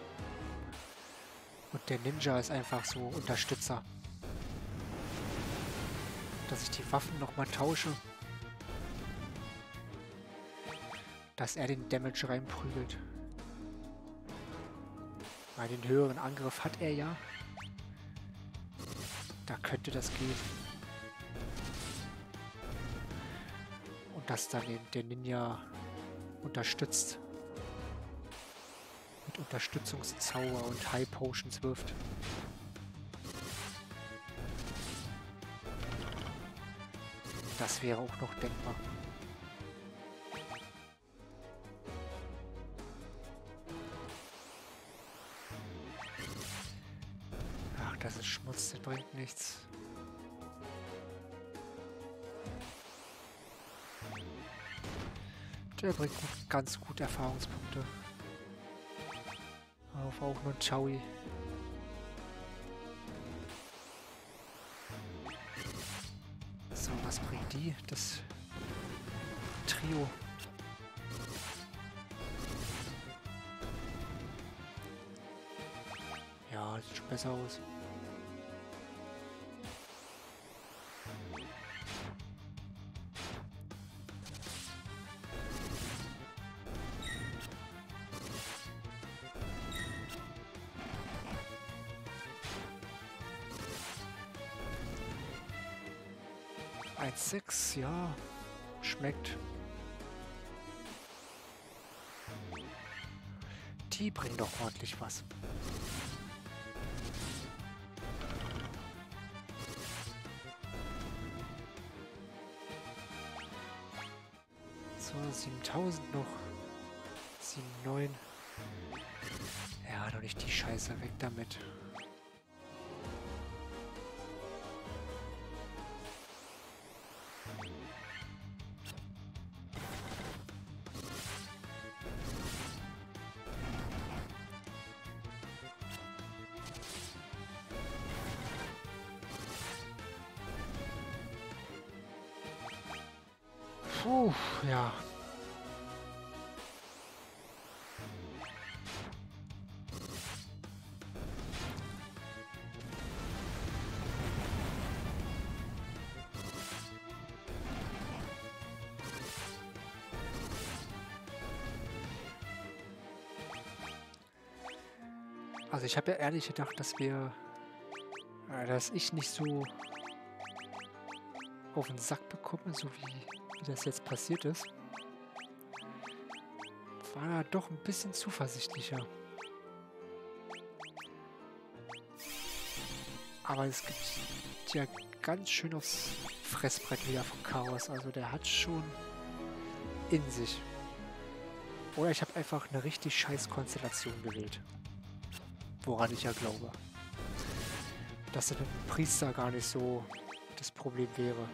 Und der Ninja ist einfach so Unterstützer. Dass ich die Waffen nochmal tausche. Dass er den Damage reinprügelt. Weil den höheren Angriff hat er ja. Da könnte das gehen. Und dass dann den, der Ninja unterstützt Unterstützungszauber und High Potions wirft. Das wäre auch noch denkbar. Ach, das ist Schmutz, das bringt nichts. Der bringt ganz gut Erfahrungspunkte auf auch nur Chowi. So, was bringt die? Das Trio. Ja, sieht schon besser aus. 1,6, ja. Schmeckt. Die bringen doch ordentlich was. So, 7000 noch. 7,9. Ja, doch nicht die Scheiße. Weg damit. Puh, ja. Also ich habe ja ehrlich gedacht, dass wir, äh, dass ich nicht so auf den Sack bekomme, so wie wie das jetzt passiert ist, war er doch ein bisschen zuversichtlicher. Aber es gibt ja ganz schön aufs Fressbrett wieder von Chaos. Also der hat schon in sich. Oder ich habe einfach eine richtig scheiß Konstellation gewählt. Woran ich ja glaube. Dass ein Priester gar nicht so das Problem wäre.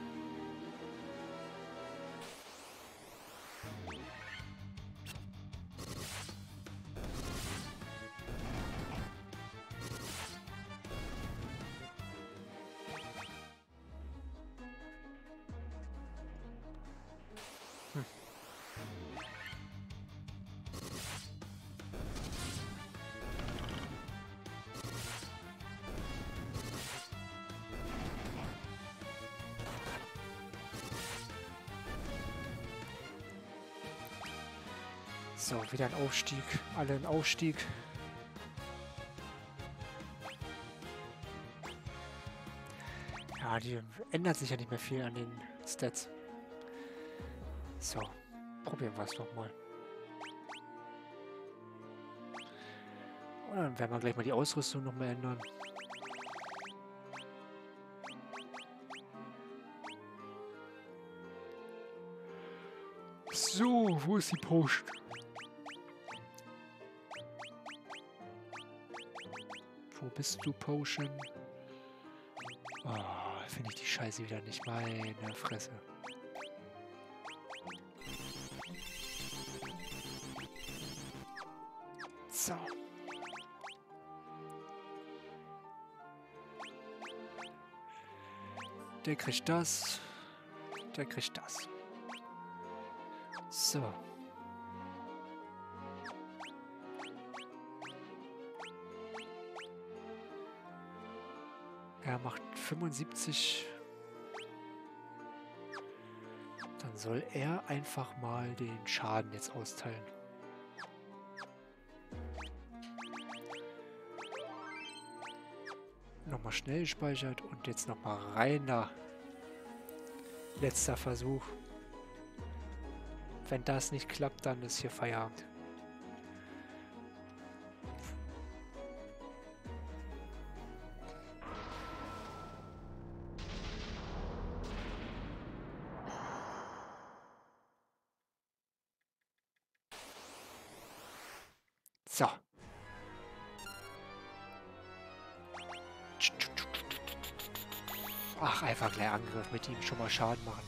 Wieder ein Aufstieg. Alle ein Aufstieg. Ja, die ändert sich ja nicht mehr viel an den Stats. So, probieren wir es doch mal. Und dann werden wir gleich mal die Ausrüstung noch mal ändern. So, wo ist die Post? Bist du, Potion? Oh, finde ich die Scheiße wieder nicht. Meine Fresse. So. Der kriegt das. Der kriegt das. So. Er macht 75. Dann soll er einfach mal den Schaden jetzt austeilen. Nochmal schnell gespeichert und jetzt nochmal reiner. Letzter Versuch. Wenn das nicht klappt, dann ist hier Feierabend. Schon mal Schaden machen.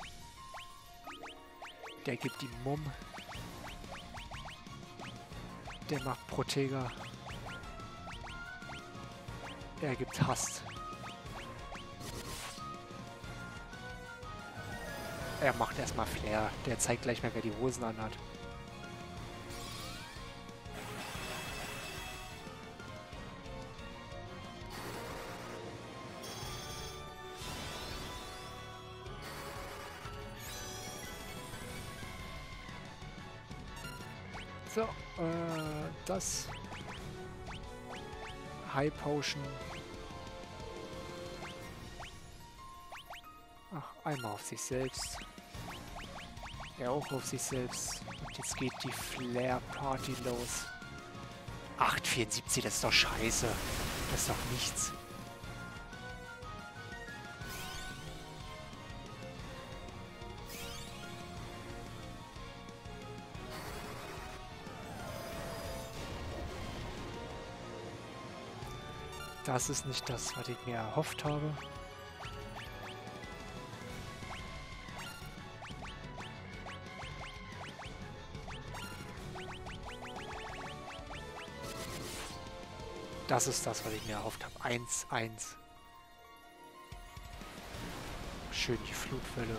Der gibt ihm Mumm. Der macht Protega. Er gibt Hass. Er macht erstmal Flair. Der zeigt gleich mal, wer die Hosen anhat. Das. High Potion. Ach, einmal auf sich selbst. Er auch auf sich selbst. Und jetzt geht die Flare Party los. 874, das ist doch scheiße. Das ist doch nichts. Das ist nicht das, was ich mir erhofft habe. Das ist das, was ich mir erhofft habe. 1-1. Schön die Flutwelle.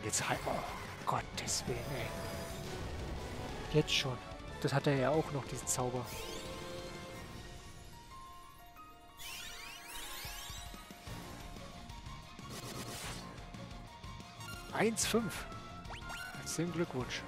Schön, jetzt halt. Oh, Gottes Willen, ey. Jetzt schon. Das hat er ja auch noch, diesen Zauber. Eins fünf. Herzlichen Glückwunsch.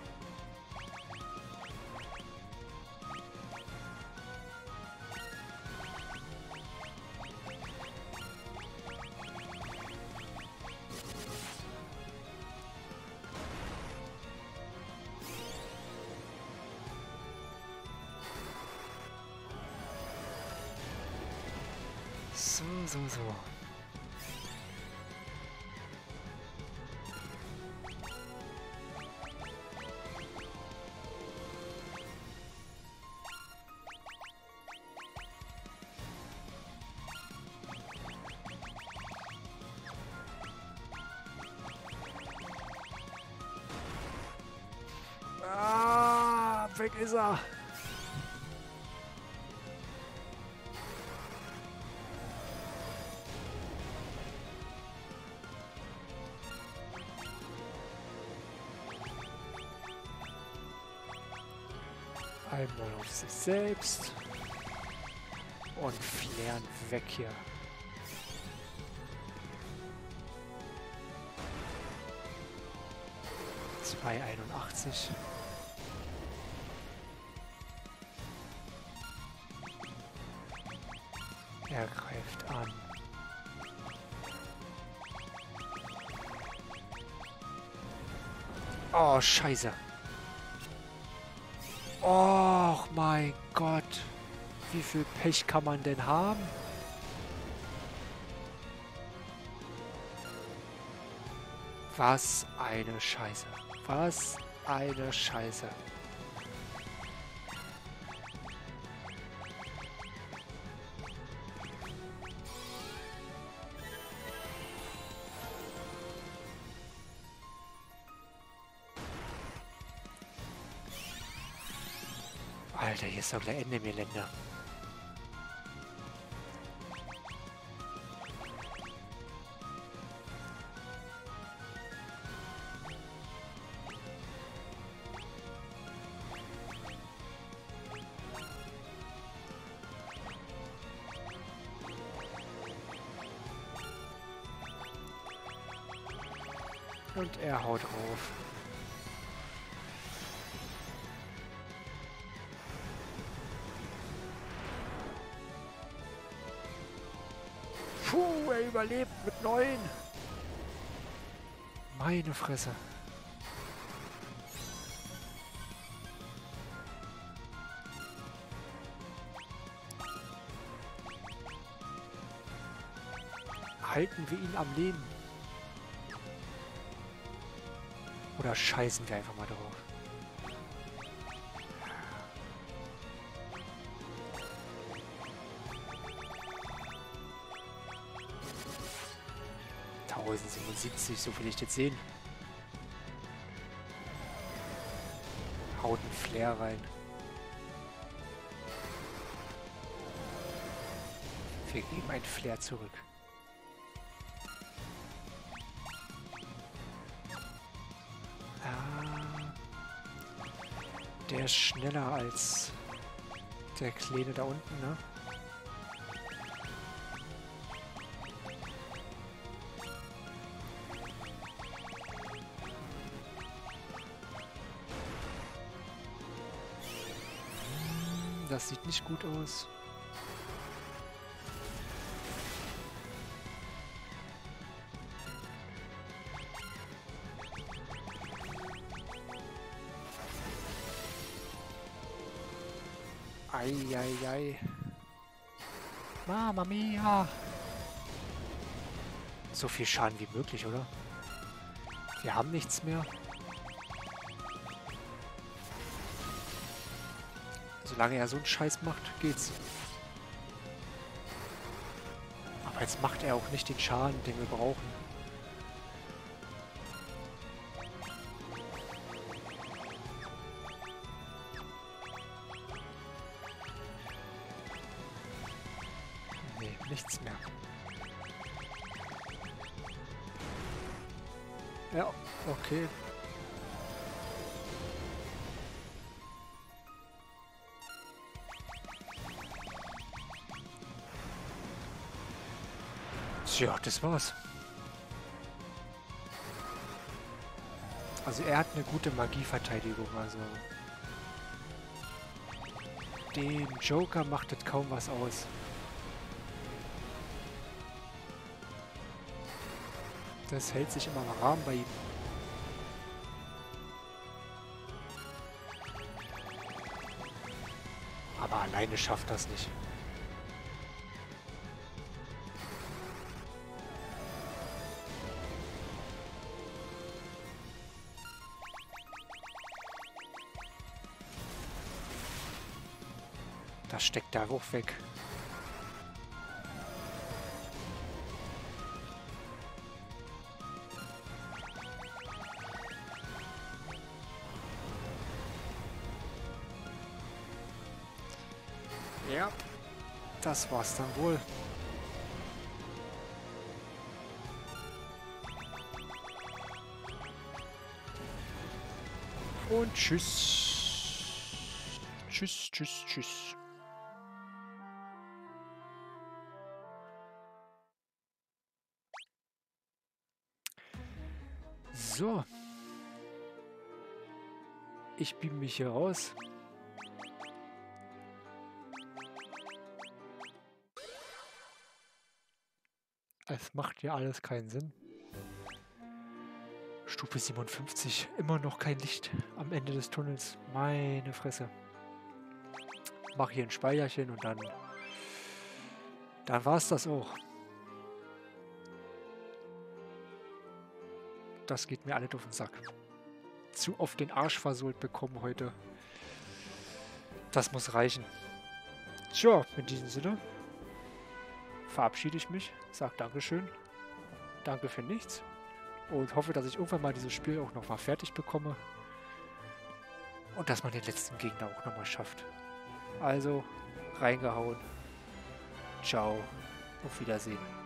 Ah, weg ist er. Einmal auf sich selbst. Und flären weg hier. Zwei einundachtzig. Scheiße. Och, mein Gott. Wie viel Pech kann man denn haben? Was eine Scheiße. Was eine Scheiße. Alter, hier ist doch gleich überlebt mit neun. Meine Fresse. Halten wir ihn am Leben. Oder scheißen wir einfach mal drauf. Tausendsiebenundsiebzig, so will ich jetzt sehen. Haut ein Flair rein. Wir geben ein Flair zurück. Der ist schneller als der Kleine da unten, ne? Das sieht nicht gut aus. Eieiei. Mama mia. So viel Schaden wie möglich, oder? Wir haben nichts mehr. Solange er so einen Scheiß macht, geht's. Aber jetzt macht er auch nicht den Schaden, den wir brauchen. Tja, das war's. Also er hat eine gute Magieverteidigung, also dem Joker macht das kaum was aus. Das hält sich immer im Rahmen bei ihm. Aber alleine schafft das nicht. Steckt da auch weg. Ja, das war's dann wohl. Und tschüss. Tschüss, tschüss, tschüss. So. Ich beam mich hier raus. Es macht ja alles keinen Sinn. Stufe 57, immer noch kein Licht am Ende des Tunnels. Meine Fresse. Mach hier ein Speicherchen und dann... Dann war es das auch. Das geht mir alles auf den Sack. Zu oft den Arsch versohlt bekommen heute. Das muss reichen. Tja, in diesem Sinne verabschiede ich mich, sage Dankeschön, danke für nichts und hoffe, dass ich irgendwann mal dieses Spiel auch nochmal fertig bekomme und dass man den letzten Gegner auch nochmal schafft. Also reingehauen. Ciao. Auf Wiedersehen.